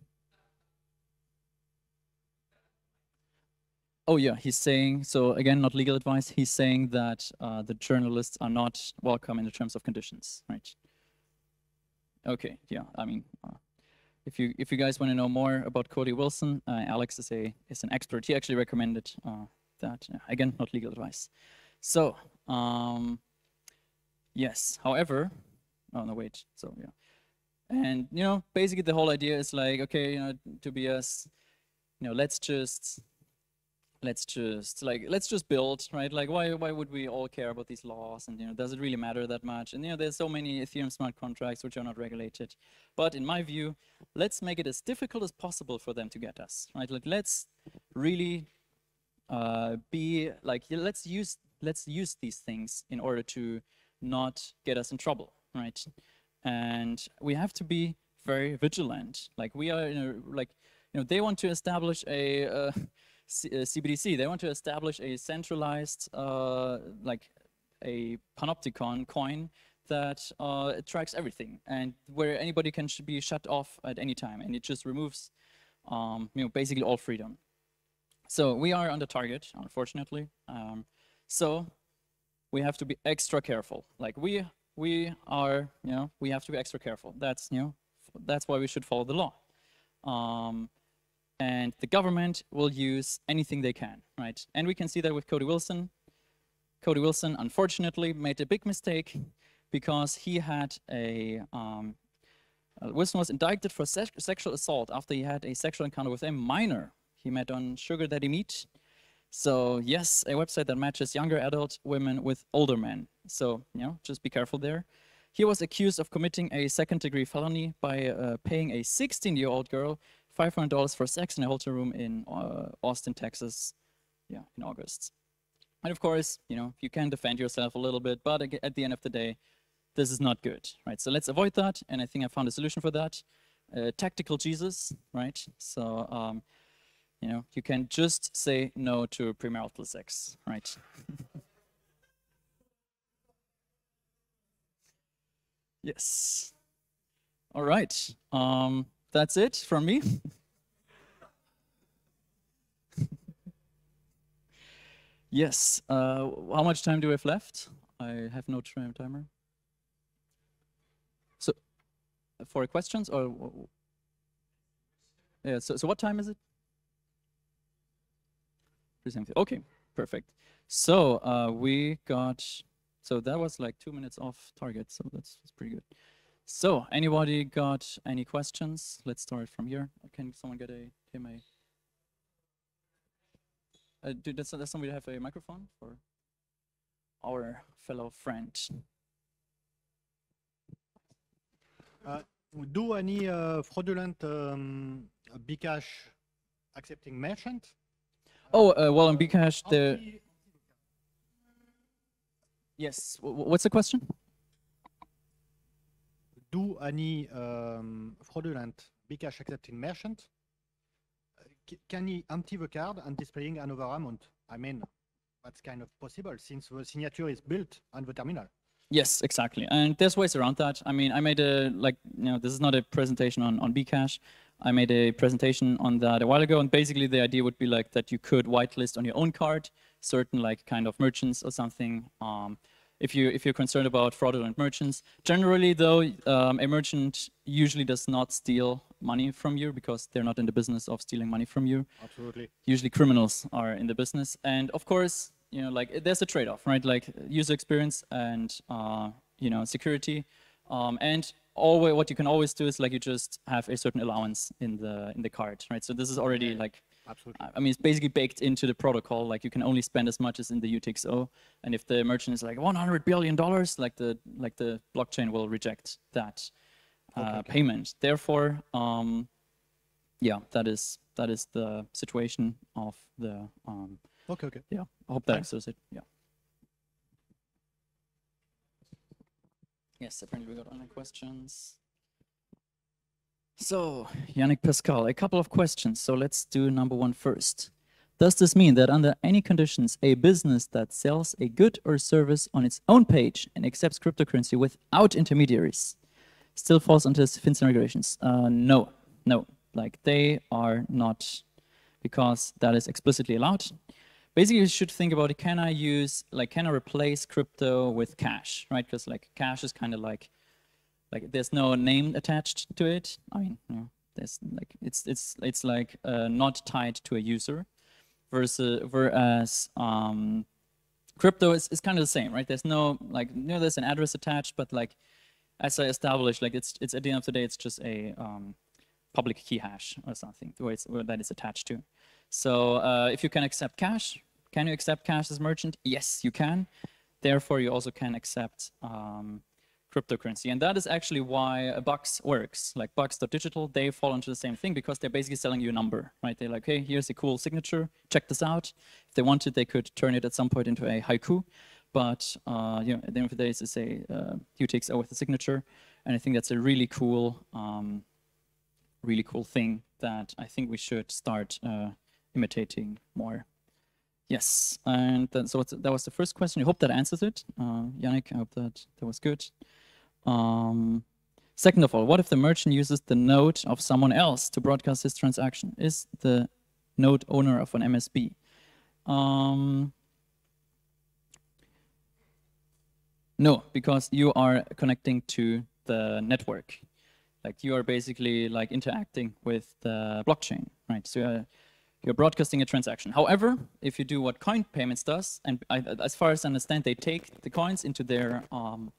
Oh yeah, he's saying so again, not legal advice. He's saying that uh, the journalists are not welcome in the terms of conditions, right? Okay, yeah. I mean, uh, if you if you guys want to know more about Cody Wilson, uh, Alex is a is an expert. He actually recommended uh, that. again, not legal advice. So um, yes. However, oh no, wait. So yeah, and you know, basically the whole idea is like, okay, you know, Tobias, you know, let's just let's just like let's just build right? Like why why would we all care about these laws? And you know does it really matter that much? And you know there's so many ethereum smart contracts which are not regulated. But in my view let's make it as difficult as possible for them to get us right? Like let's really uh, be like let's use let's use these things in order to not get us in trouble right? And we have to be very vigilant. Like we are you know like you know they want to establish a uh, C uh, CBDC. They want to establish a centralized, uh, like a panopticon coin that uh, tracks everything and where anybody can sh be shut off at any time. And it just removes, um, you know, basically all freedom. So we are on the target, unfortunately. Um, so we have to be extra careful. Like we, we are, you know, we have to be extra careful. That's, you know, that's why we should follow the law. Um, and the government will use anything they can, right? And we can see that with Cody Wilson. Cody Wilson, unfortunately, made a big mistake because he had a, um, uh, Wilson was indicted for se sexual assault after he had a sexual encounter with a minor he met on Sugar Daddy Meet. So yes, a website that matches younger adult women with older men. So, you know, just be careful there. He was accused of committing a second degree felony by uh, paying a 16 year old girl $500 for sex in a hotel room in uh, Austin, Texas, yeah, in August. And of course, you know, you can defend yourself a little bit, but at the end of the day, this is not good, right? So let's avoid that, and I think I found a solution for that. Uh, tactical Jesus, right? So, um, you know, you can just say no to premarital sex, right? yes. All right. Um, that's it from me. yes. Uh, how much time do we have left? I have no time timer. So, for questions or? Yeah. So, so what time is it? Okay, perfect. So uh, we got. So that was like two minutes off target. So that's, that's pretty good. So, anybody got any questions? Let's start from here. Can someone get a him a? Uh, do, does, does somebody have a microphone for our fellow friend? Uh, do any uh, fraudulent um, Bcash accepting merchant? Oh, uh, well, on Bcash, the yes. W what's the question? Do any um, fraudulent Bcash accepting merchant, uh, can he empty the card and displaying another amount? I mean, that's kind of possible since the signature is built on the terminal. Yes, exactly. And there's ways around that. I mean, I made a, like, you know, this is not a presentation on, on Bcash. I made a presentation on that a while ago. And basically the idea would be like that you could whitelist on your own card certain like kind of merchants or something. Um, if you if you're concerned about fraudulent merchants. Generally, though, um, a merchant usually does not steal money from you because they're not in the business of stealing money from you. Absolutely. Usually, criminals are in the business, and of course, you know, like there's a trade-off, right? Like user experience and uh, you know security, um, and always what you can always do is like you just have a certain allowance in the in the card, right? So this is already like Absolutely. I mean, it's basically baked into the protocol. Like you can only spend as much as in the UTXO, and if the merchant is like 100 billion dollars, like the like the blockchain will reject that uh, okay, okay. payment. Therefore, um, yeah, that is that is the situation of the. Um, okay. Okay. Yeah. I hope that answers it. Yeah. Yes. Apparently, we got other questions. So, Yannick Pascal, a couple of questions. So let's do number one first. Does this mean that under any conditions, a business that sells a good or service on its own page and accepts cryptocurrency without intermediaries still falls under FinCEN regulations? Uh, no, no. Like they are not, because that is explicitly allowed. Basically, you should think about it. Can I use, like, can I replace crypto with cash, right? Because like cash is kind of like like there's no name attached to it. I mean, know, there's like it's it's it's like uh, not tied to a user, versus whereas um, crypto is, is kind of the same, right? There's no like you know there's an address attached, but like as I established, like it's it's at the end of the day it's just a um, public key hash or something where it's where that is attached to. So uh, if you can accept cash, can you accept cash as merchant? Yes, you can. Therefore, you also can accept um, cryptocurrency. And that is actually why Bux works. Like Bux.digital, they fall into the same thing because they're basically selling you a number, right? They're like, hey, here's a cool signature. Check this out. If they wanted, they could turn it at some point into a haiku. But uh, you know, at the end of the day, it's to say uh, UTXO with the signature. And I think that's a really cool, um, really cool thing that I think we should start uh, imitating more. Yes, and that, so that was the first question. I hope that answers it. Uh, Yannick, I hope that that was good. Um, second of all, what if the merchant uses the node of someone else to broadcast his transaction? Is the node owner of an MSB? Um, no, because you are connecting to the network. Like you are basically like interacting with the blockchain, right? So uh, you're broadcasting a transaction. However, if you do what CoinPayments does, and I, as far as I understand, they take the coins into their um,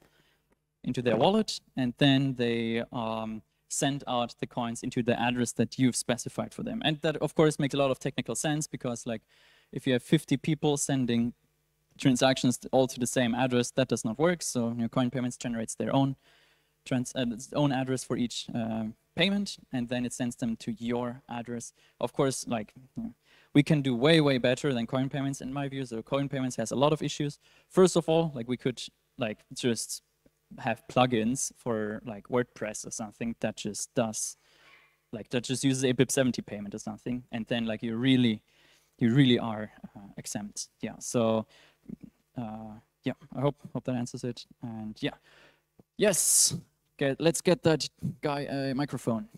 into their wallet, and then they um, send out the coins into the address that you've specified for them. And that, of course, makes a lot of technical sense because, like, if you have 50 people sending transactions all to the same address, that does not work. So, you know, CoinPayments generates their own trans uh, own address for each uh, payment, and then it sends them to your address. Of course, like you know, we can do way, way better than CoinPayments in my view. So CoinPayments has a lot of issues. First of all, like we could like just have plugins for like WordPress or something that just does like that just uses a BIP70 payment or something, and then like you really, you really are uh, exempt. Yeah. So uh, yeah, I hope hope that answers it. And yeah, yes, get let's get that guy a microphone.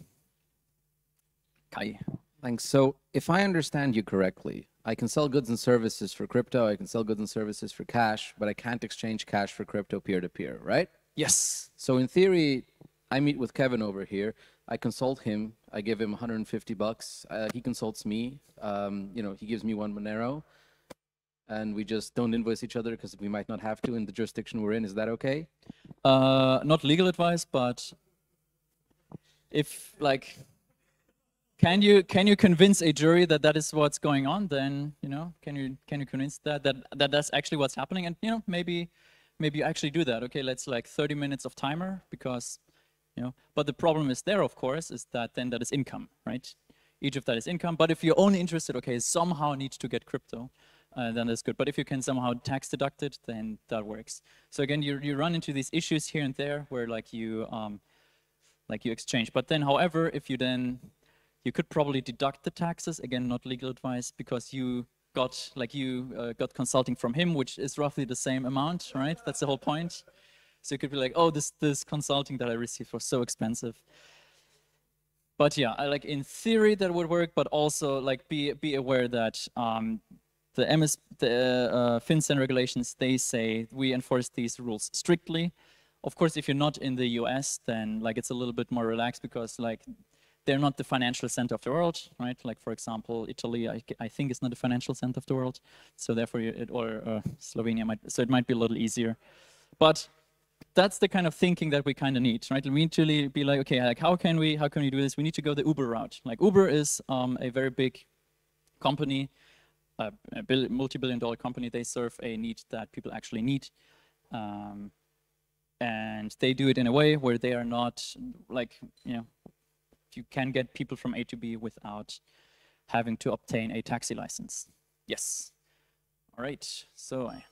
Kai. Thanks. So if I understand you correctly, I can sell goods and services for crypto, I can sell goods and services for cash, but I can't exchange cash for crypto peer to peer, right? Yes. So in theory, I meet with Kevin over here. I consult him. I give him 150 bucks. Uh, he consults me. Um, you know, he gives me one Monero, and we just don't invoice each other because we might not have to in the jurisdiction we're in. Is that okay? Uh, not legal advice, but if like, can you can you convince a jury that that is what's going on? Then you know, can you can you convince that that that that's actually what's happening? And you know, maybe maybe you actually do that. Okay, let's like 30 minutes of timer because, you know, but the problem is there, of course, is that then that is income, right? Each of that is income. But if you're only interested, okay, somehow need to get crypto, uh, then that's good. But if you can somehow tax deduct it, then that works. So again, you, you run into these issues here and there where like you, um, like you exchange. But then, however, if you then, you could probably deduct the taxes, again, not legal advice, because you got like you uh, got consulting from him, which is roughly the same amount, right? That's the whole point. So you could be like, oh, this this consulting that I received was so expensive. But yeah, I like in theory that would work, but also like be be aware that um, the MS the uh, FinCEN regulations they say we enforce these rules strictly. Of course, if you're not in the US, then like it's a little bit more relaxed because like they're not the financial center of the world, right? Like for example, Italy, I, I think is not the financial center of the world, so therefore, it, or uh, Slovenia might, so it might be a little easier. But that's the kind of thinking that we kind of need, right? We need to be like, okay, like how can we, how can we do this? We need to go the Uber route. Like Uber is um, a very big company, a multi-billion dollar company. They serve a need that people actually need. Um, and they do it in a way where they are not like, you know, you can get people from A to B without having to obtain a taxi license. Yes. All right, so I...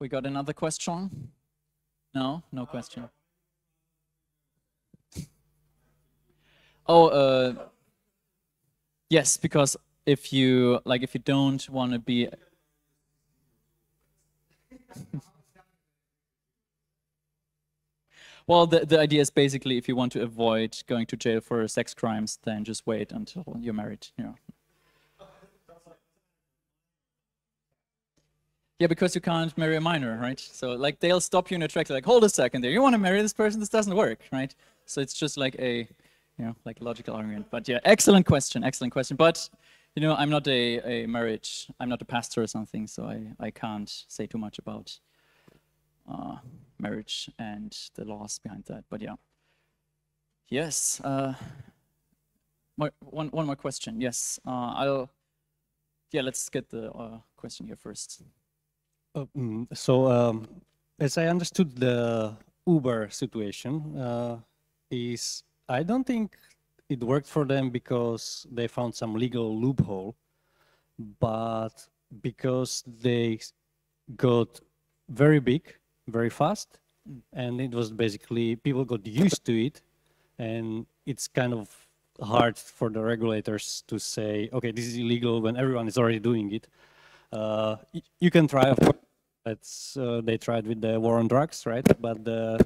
We got another question? No, no question. Oh, uh, yes, because if you like, if you don't want to be Well, the, the idea is basically if you want to avoid going to jail for sex crimes, then just wait until you're married. Yeah. Because you can't marry a minor, right? So like they'll stop you in a track, like, hold a second there, you want to marry this person? This doesn't work, right? So it's just like a, you know, like logical argument. But yeah, excellent question, excellent question. But you know, I'm not a, a marriage, I'm not a pastor or something, so I, I can't say too much about uh, marriage and the laws behind that. But yeah. Yes. Uh, more, one, one more question. Yes, uh, I'll. Yeah, let's get the uh, question here first. Uh, mm, so, um, as I understood the Uber situation, uh, is I don't think it worked for them because they found some legal loophole, but because they got very big, very fast, and it was basically people got used to it, and it's kind of hard for the regulators to say, okay, this is illegal when everyone is already doing it. Uh, you can try, of course. That's uh, they tried with the war on drugs, right? But uh,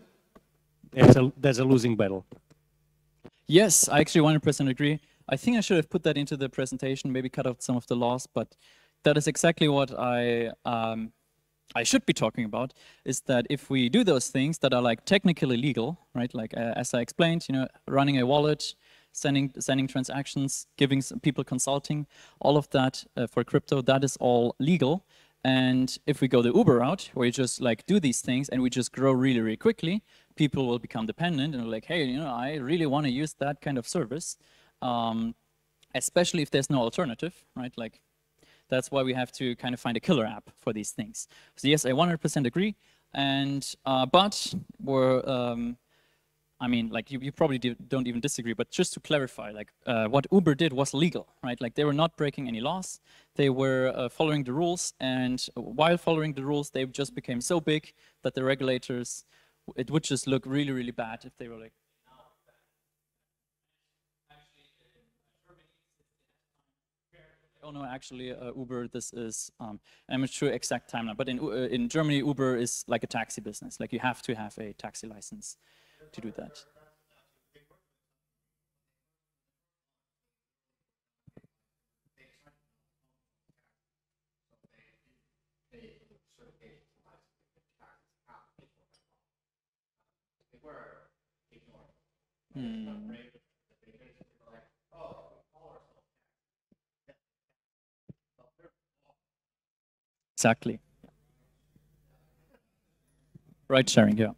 a, there's a losing battle. Yes, I actually 100% agree. I think I should have put that into the presentation, maybe cut out some of the laws, but that is exactly what I um, I should be talking about. Is that if we do those things that are like technically legal, right? Like uh, as I explained, you know, running a wallet, sending sending transactions, giving people consulting, all of that uh, for crypto, that is all legal. And if we go the Uber route, where you just like do these things and we just grow really, really quickly, people will become dependent and like, hey, you know, I really want to use that kind of service, um, especially if there's no alternative, right? Like, that's why we have to kind of find a killer app for these things. So yes, I 100% agree. And uh, but we're um, I mean, like you, you probably do, don't even disagree, but just to clarify, like uh, what Uber did was legal, right? Like they were not breaking any laws. They were uh, following the rules, and while following the rules, they just became so big that the regulators, it would just look really, really bad if they were like. Oh no, actually, uh, Uber. This is um, I'm not sure exact timeline, but in uh, in Germany, Uber is like a taxi business. Like you have to have a taxi license to do that. Hmm. Exactly. Right sharing, yeah.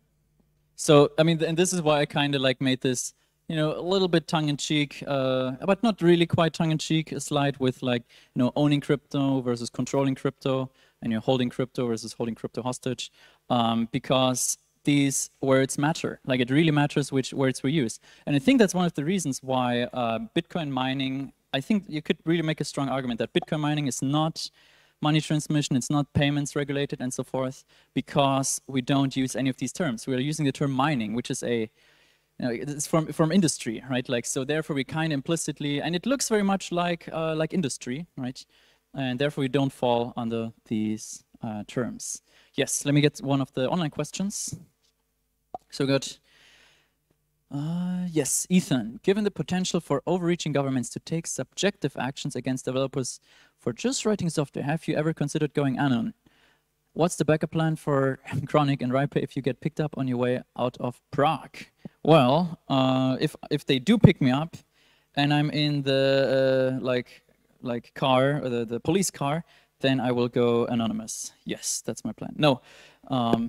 So I mean, and this is why I kind of like made this, you know, a little bit tongue in cheek, uh, but not really quite tongue in cheek. A slide with like, you know, owning crypto versus controlling crypto, and you're holding crypto versus holding crypto hostage, um, because these words matter. Like it really matters which words we use. And I think that's one of the reasons why uh, Bitcoin mining. I think you could really make a strong argument that Bitcoin mining is not money transmission, it's not payments regulated and so forth, because we don't use any of these terms. We are using the term mining, which is a, you know, it's from, from industry, right? Like, so therefore we kind of implicitly, and it looks very much like, uh, like industry, right? And therefore we don't fall under these uh, terms. Yes, let me get one of the online questions. So got, uh, yes, Ethan, given the potential for overreaching governments to take subjective actions against developers for just writing software, have you ever considered going anon? What's the backup plan for Chronik and Riper if you get picked up on your way out of Prague? Well, uh, if if they do pick me up, and I'm in the uh, like like car or the, the police car, then I will go anonymous. Yes, that's my plan. No, um,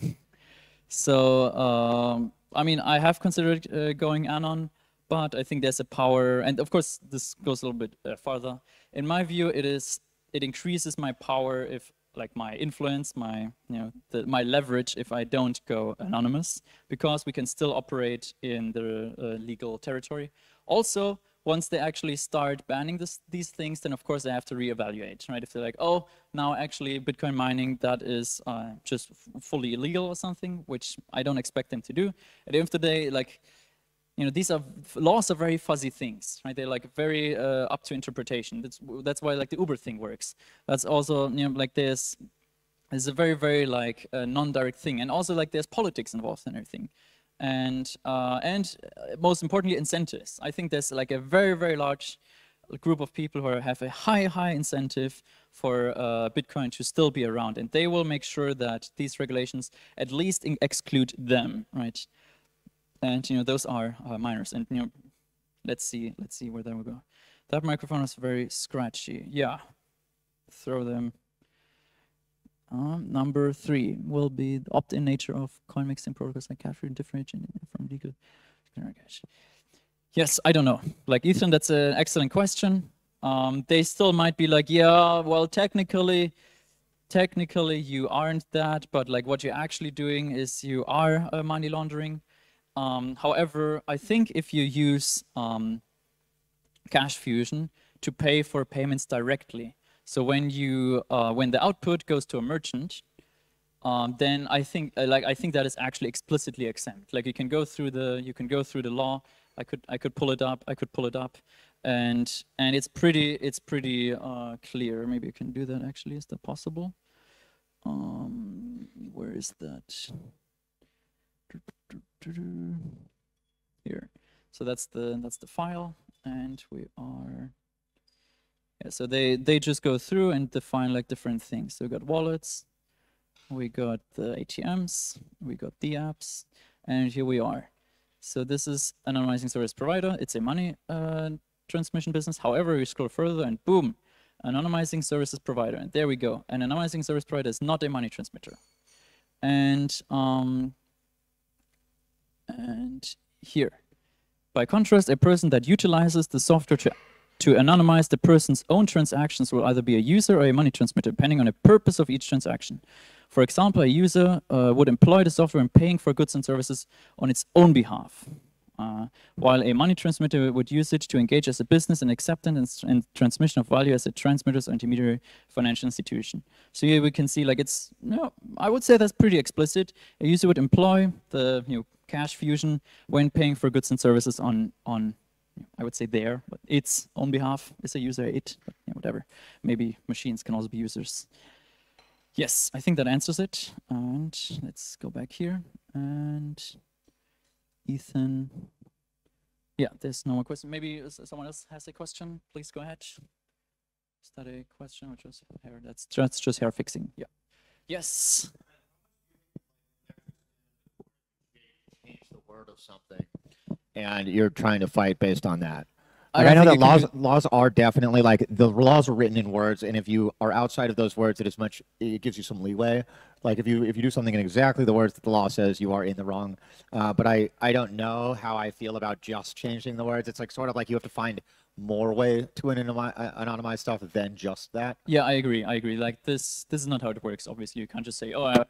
so um, I mean I have considered uh, going anon, but I think there's a power, and of course this goes a little bit uh, farther. In my view, it is it increases my power if like my influence, my you know the, my leverage if I don't go anonymous, because we can still operate in the uh, legal territory. Also, once they actually start banning this, these things, then of course they have to reevaluate, right? If they're like, oh, now actually Bitcoin mining that is uh, just fully illegal or something, which I don't expect them to do. At the end of the day, like you know these are laws are very fuzzy things right? They're like very uh, up to interpretation. That's that's why like the uber thing works. That's also you know like there's there's a very very like uh, non-direct thing. And also like there's politics involved in everything and uh, and uh, most importantly incentives. I think there's like a very very large group of people who have a high high incentive for uh, bitcoin to still be around and they will make sure that these regulations at least exclude them right? And you know those are uh, miners and you know let's see let's see where that will go. That microphone is very scratchy. Yeah. Throw them um, number three will be the opt-in nature of coin mixing protocols like cash differentiating from legal Yes, I don't know. Like Ethan, that's an excellent question. Um, they still might be like, yeah, well, technically, technically you aren't that, but like what you're actually doing is you are uh, money laundering. Um, however, I think if you use um, Cash Fusion to pay for payments directly, so when you uh, when the output goes to a merchant, um, then I think uh, like I think that is actually explicitly exempt. Like you can go through the you can go through the law. I could I could pull it up. I could pull it up, and and it's pretty it's pretty uh, clear. Maybe you can do that actually. Is that possible? Um, where is that? Here. So that's the that's the file, and we are. Yeah, so they they just go through and define like different things. So we got wallets, we got the ATMs, we got the apps, and here we are. So this is anonymizing service provider. It's a money uh, transmission business. However, we scroll further and boom, anonymizing services provider. And there we go. An anonymizing service provider is not a money transmitter. And um, and here, by contrast, a person that utilizes the software to to anonymize the person's own transactions will either be a user or a money transmitter, depending on the purpose of each transaction. For example, a user uh, would employ the software in paying for goods and services on its own behalf, uh, while a money transmitter would use it to engage as a business in acceptance and, and transmission of value as a transmitter's or intermediary financial institution. So here we can see like it's, you know, I would say that's pretty explicit. A user would employ the you know, cash fusion when paying for goods and services on, on I would say there, but its own behalf is a user, it, but, whatever. Maybe machines can also be users. Yes, I think that answers it. And let's go back here. And Ethan. Yeah, there's no more question. Maybe uh, someone else has a question. Please go ahead. Is that a question or just hair? That's just, just hair fixing. Yeah. Yes. Change the word of something, and you're trying to fight based on that. I Like, I, don't know that laws laws are definitely like the laws are written in words, and if you are outside of those words, it is much it gives you some leeway. Like if you if you do something in exactly the words that the law says, you are in the wrong. Uh, but I I don't know how I feel about just changing the words. It's like sort of like you have to find more way to anonymize, anonymize stuff than just that. Yeah, I agree. I agree. Like this, this is not how it works. Obviously, you can't just say, "Oh, I'm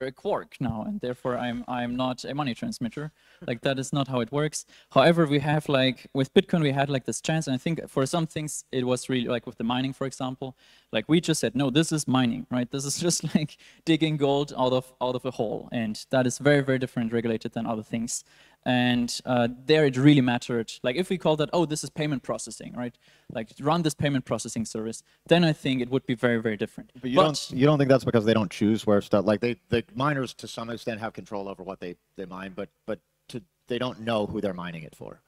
a quark now," and therefore I'm I'm not a money transmitter. Hmm. Like that is not how it works. However, we have like with Bitcoin, we had like this chance, and I think for some things it was really like with the mining, for example. Like we just said, no, this is mining, right? This is just like digging gold out of out of a hole, and that is very very different regulated than other things. And uh, there it really mattered. Like if we call that, oh, this is payment processing, right? Like run this payment processing service, then I think it would be very, very different. But you don't you don't think that's because they don't choose where stuff like they the miners to some extent have control over what they they mine, but but to they don't know who they're mining it for.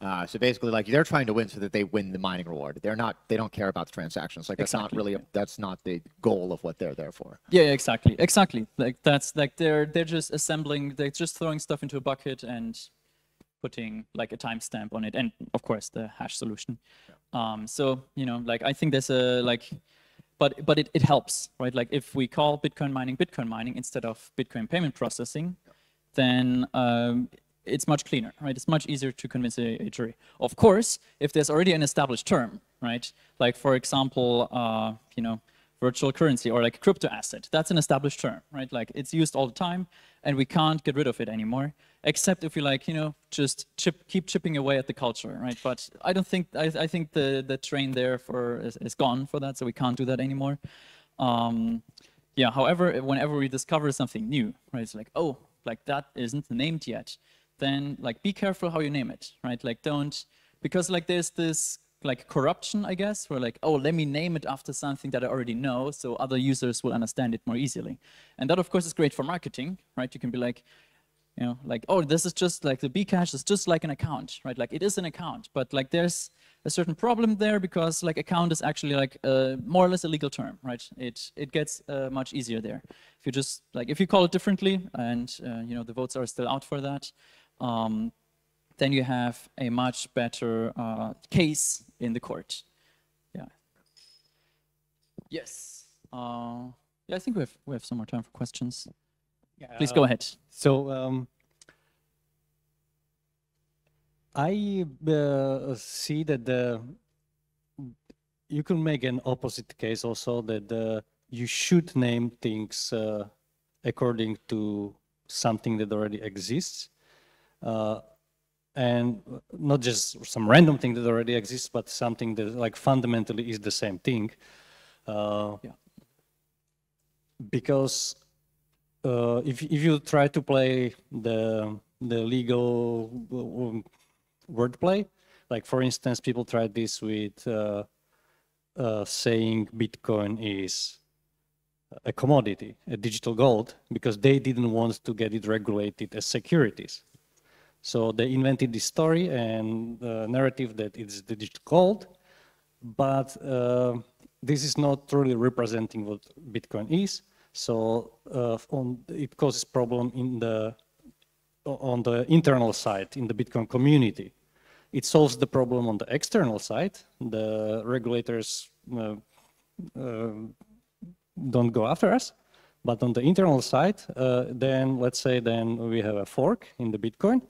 Uh, so basically, like they're trying to win so that they win the mining reward. They're not. They don't care about the transactions. Like that's not really. yeah. that's not the goal of what they're there for. Yeah, yeah, exactly, exactly. Like that's like they're they're just assembling, they're just throwing stuff into a bucket and putting like a timestamp on it, and of course the hash solution. Um, so you know, like I think there's a like, but but it, it helps, right? Like if we call Bitcoin mining Bitcoin mining instead of Bitcoin payment processing, then um, it's much cleaner, right? It's much easier to convince a, a jury. Of course, if there's already an established term, right? Like for example, uh, you know, virtual currency or like crypto asset, that's an established term, right? Like it's used all the time, and we can't get rid of it anymore, except if we like, you know, just chip, keep chipping away at the culture, right? But I don't think I, I think the the train there for is, is gone for that, so we can't do that anymore. Um, yeah. However, whenever we discover something new, right, it's like, oh, like that isn't named yet. Then like be careful how you name it, right? Like don't because like there's this like corruption, I guess, where like, oh, let me name it after something that I already know, so other users will understand it more easily. And that, of course, is great for marketing, right? You can be like, you know, like, oh, this is just like the Bcash is just like an account, right? Like it is an account, but like there's a certain problem there because like account is actually like uh, more or less a legal term, right? It it gets uh, much easier there. If you just like if you call it differently, and uh, you know the votes are still out for that, um, then you have a much better uh, case in the court. Yeah. Yes. Uh, yeah, I think we have we have some more time for questions. Please go Uh, ahead. So um, I uh, see that the you can make an opposite case also that uh, you should name things uh, according to something that already exists. Uh, and not just some random thing that already exists, but something that like fundamentally is the same thing. Uh, Yeah. Because uh, if if you try to play the the legal um, wordplay, like for instance, people tried this with uh, uh, saying Bitcoin is a commodity, a digital gold, because they didn't want to get it regulated as securities. So they invented this story and the narrative that it's digital gold, but uh, this is not truly representing what Bitcoin is. So uh, on, it causes problem in the on the internal side in the Bitcoin community. It solves the problem on the external side. The regulators uh, uh, don't go after us. But on the internal side, uh, then let's say then we have a fork in the Bitcoin.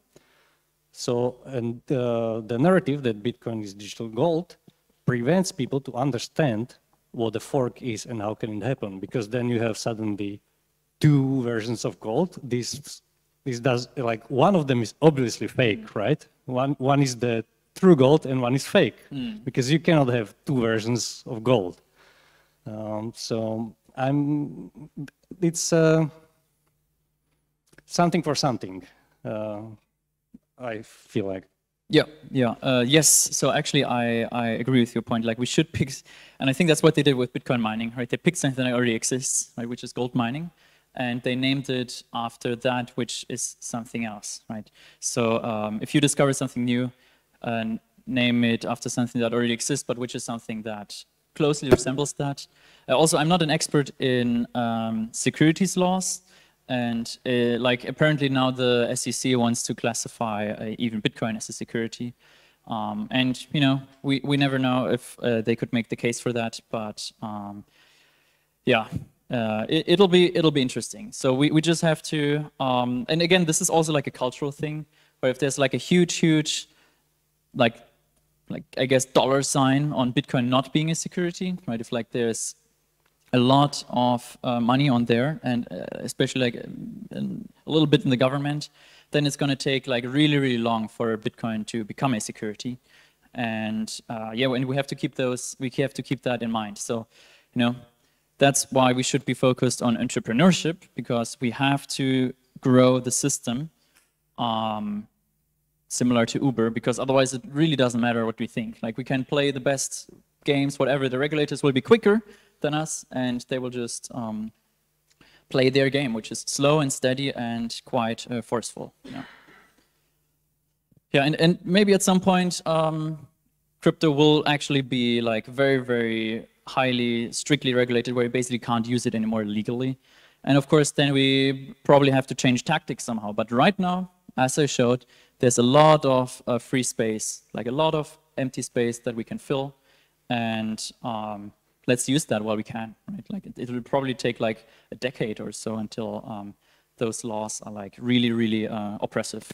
So, and uh, the narrative that Bitcoin is digital gold prevents people to understand what the fork is and how can it happen, because then you have suddenly two versions of gold. This, this does, like, one of them is obviously fake, right? One, one is the true gold and one is fake, because you cannot have two versions of gold. Um, so I'm, it's uh, something for something. Uh, I feel like. Yeah, yeah, uh, yes. So actually, I, I agree with your point. Like, we should pick, and I think that's what they did with Bitcoin mining, right? They picked something that already exists, right, which is gold mining, and they named it after that, which is something else, right? So um, if you discover something new, uh, name it after something that already exists, but which is something that closely resembles that. Uh, also, I'm not an expert in um, securities laws, and uh, like apparently now the SEC wants to classify uh, even Bitcoin as a security. Um, and you know, we, we never know if uh, they could make the case for that, but um, yeah, uh, it, it'll be it'll be interesting. So we, we just have to, um, and again, this is also like a cultural thing, where if there's like a huge huge, like like I guess dollar sign on Bitcoin not being a security, right? If like there's a lot of uh, money on there, and uh, especially like um, a little bit in the government, then it's going to take like really, really long for Bitcoin to become a security. And uh, yeah, and we have to keep those, we have to keep that in mind. So, you know, that's why we should be focused on entrepreneurship because we have to grow the system um, similar to Uber because otherwise it really doesn't matter what we think. Like we can play the best games, whatever, the regulators will be quicker than us and they will just um, play their game, which is slow and steady and quite uh, forceful. Yeah, yeah and, and maybe at some point um, crypto will actually be like very, very highly, strictly regulated where you basically can't use it anymore legally. And of course, then we probably have to change tactics somehow. But right now, as I showed, there's a lot of uh, free space, like a lot of empty space that we can fill. And um, let's use that while we can, right? Like it, it will probably take like a decade or so until um, those laws are like really, really uh, oppressive.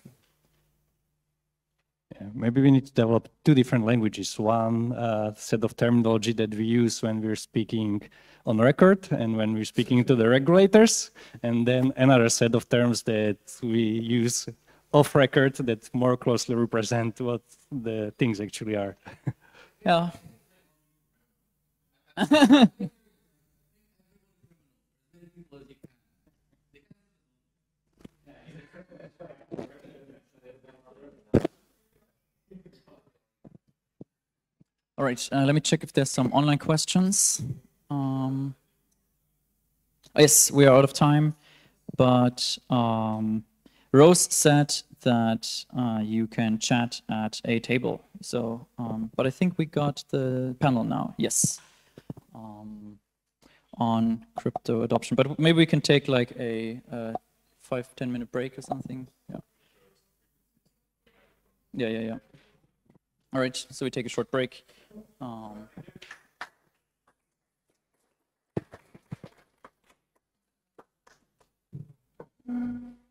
Yeah, maybe we need to develop two different languages. One uh, set of terminology that we use when we're speaking on record and when we're speaking to the regulators, and then another set of terms that we use off record that more closely represent what the things actually are. Yeah. All right, uh, let me check if there's some online questions. Um, yes, we are out of time, but um, Rose said that uh, you can chat at a table. So, um, but I think we got the panel now. Yes, um, on crypto adoption. But maybe we can take like a, a five, 10 minute break or something. Yeah. Yeah, yeah, yeah. All right, so we take a short break. Um, Mm-hmm.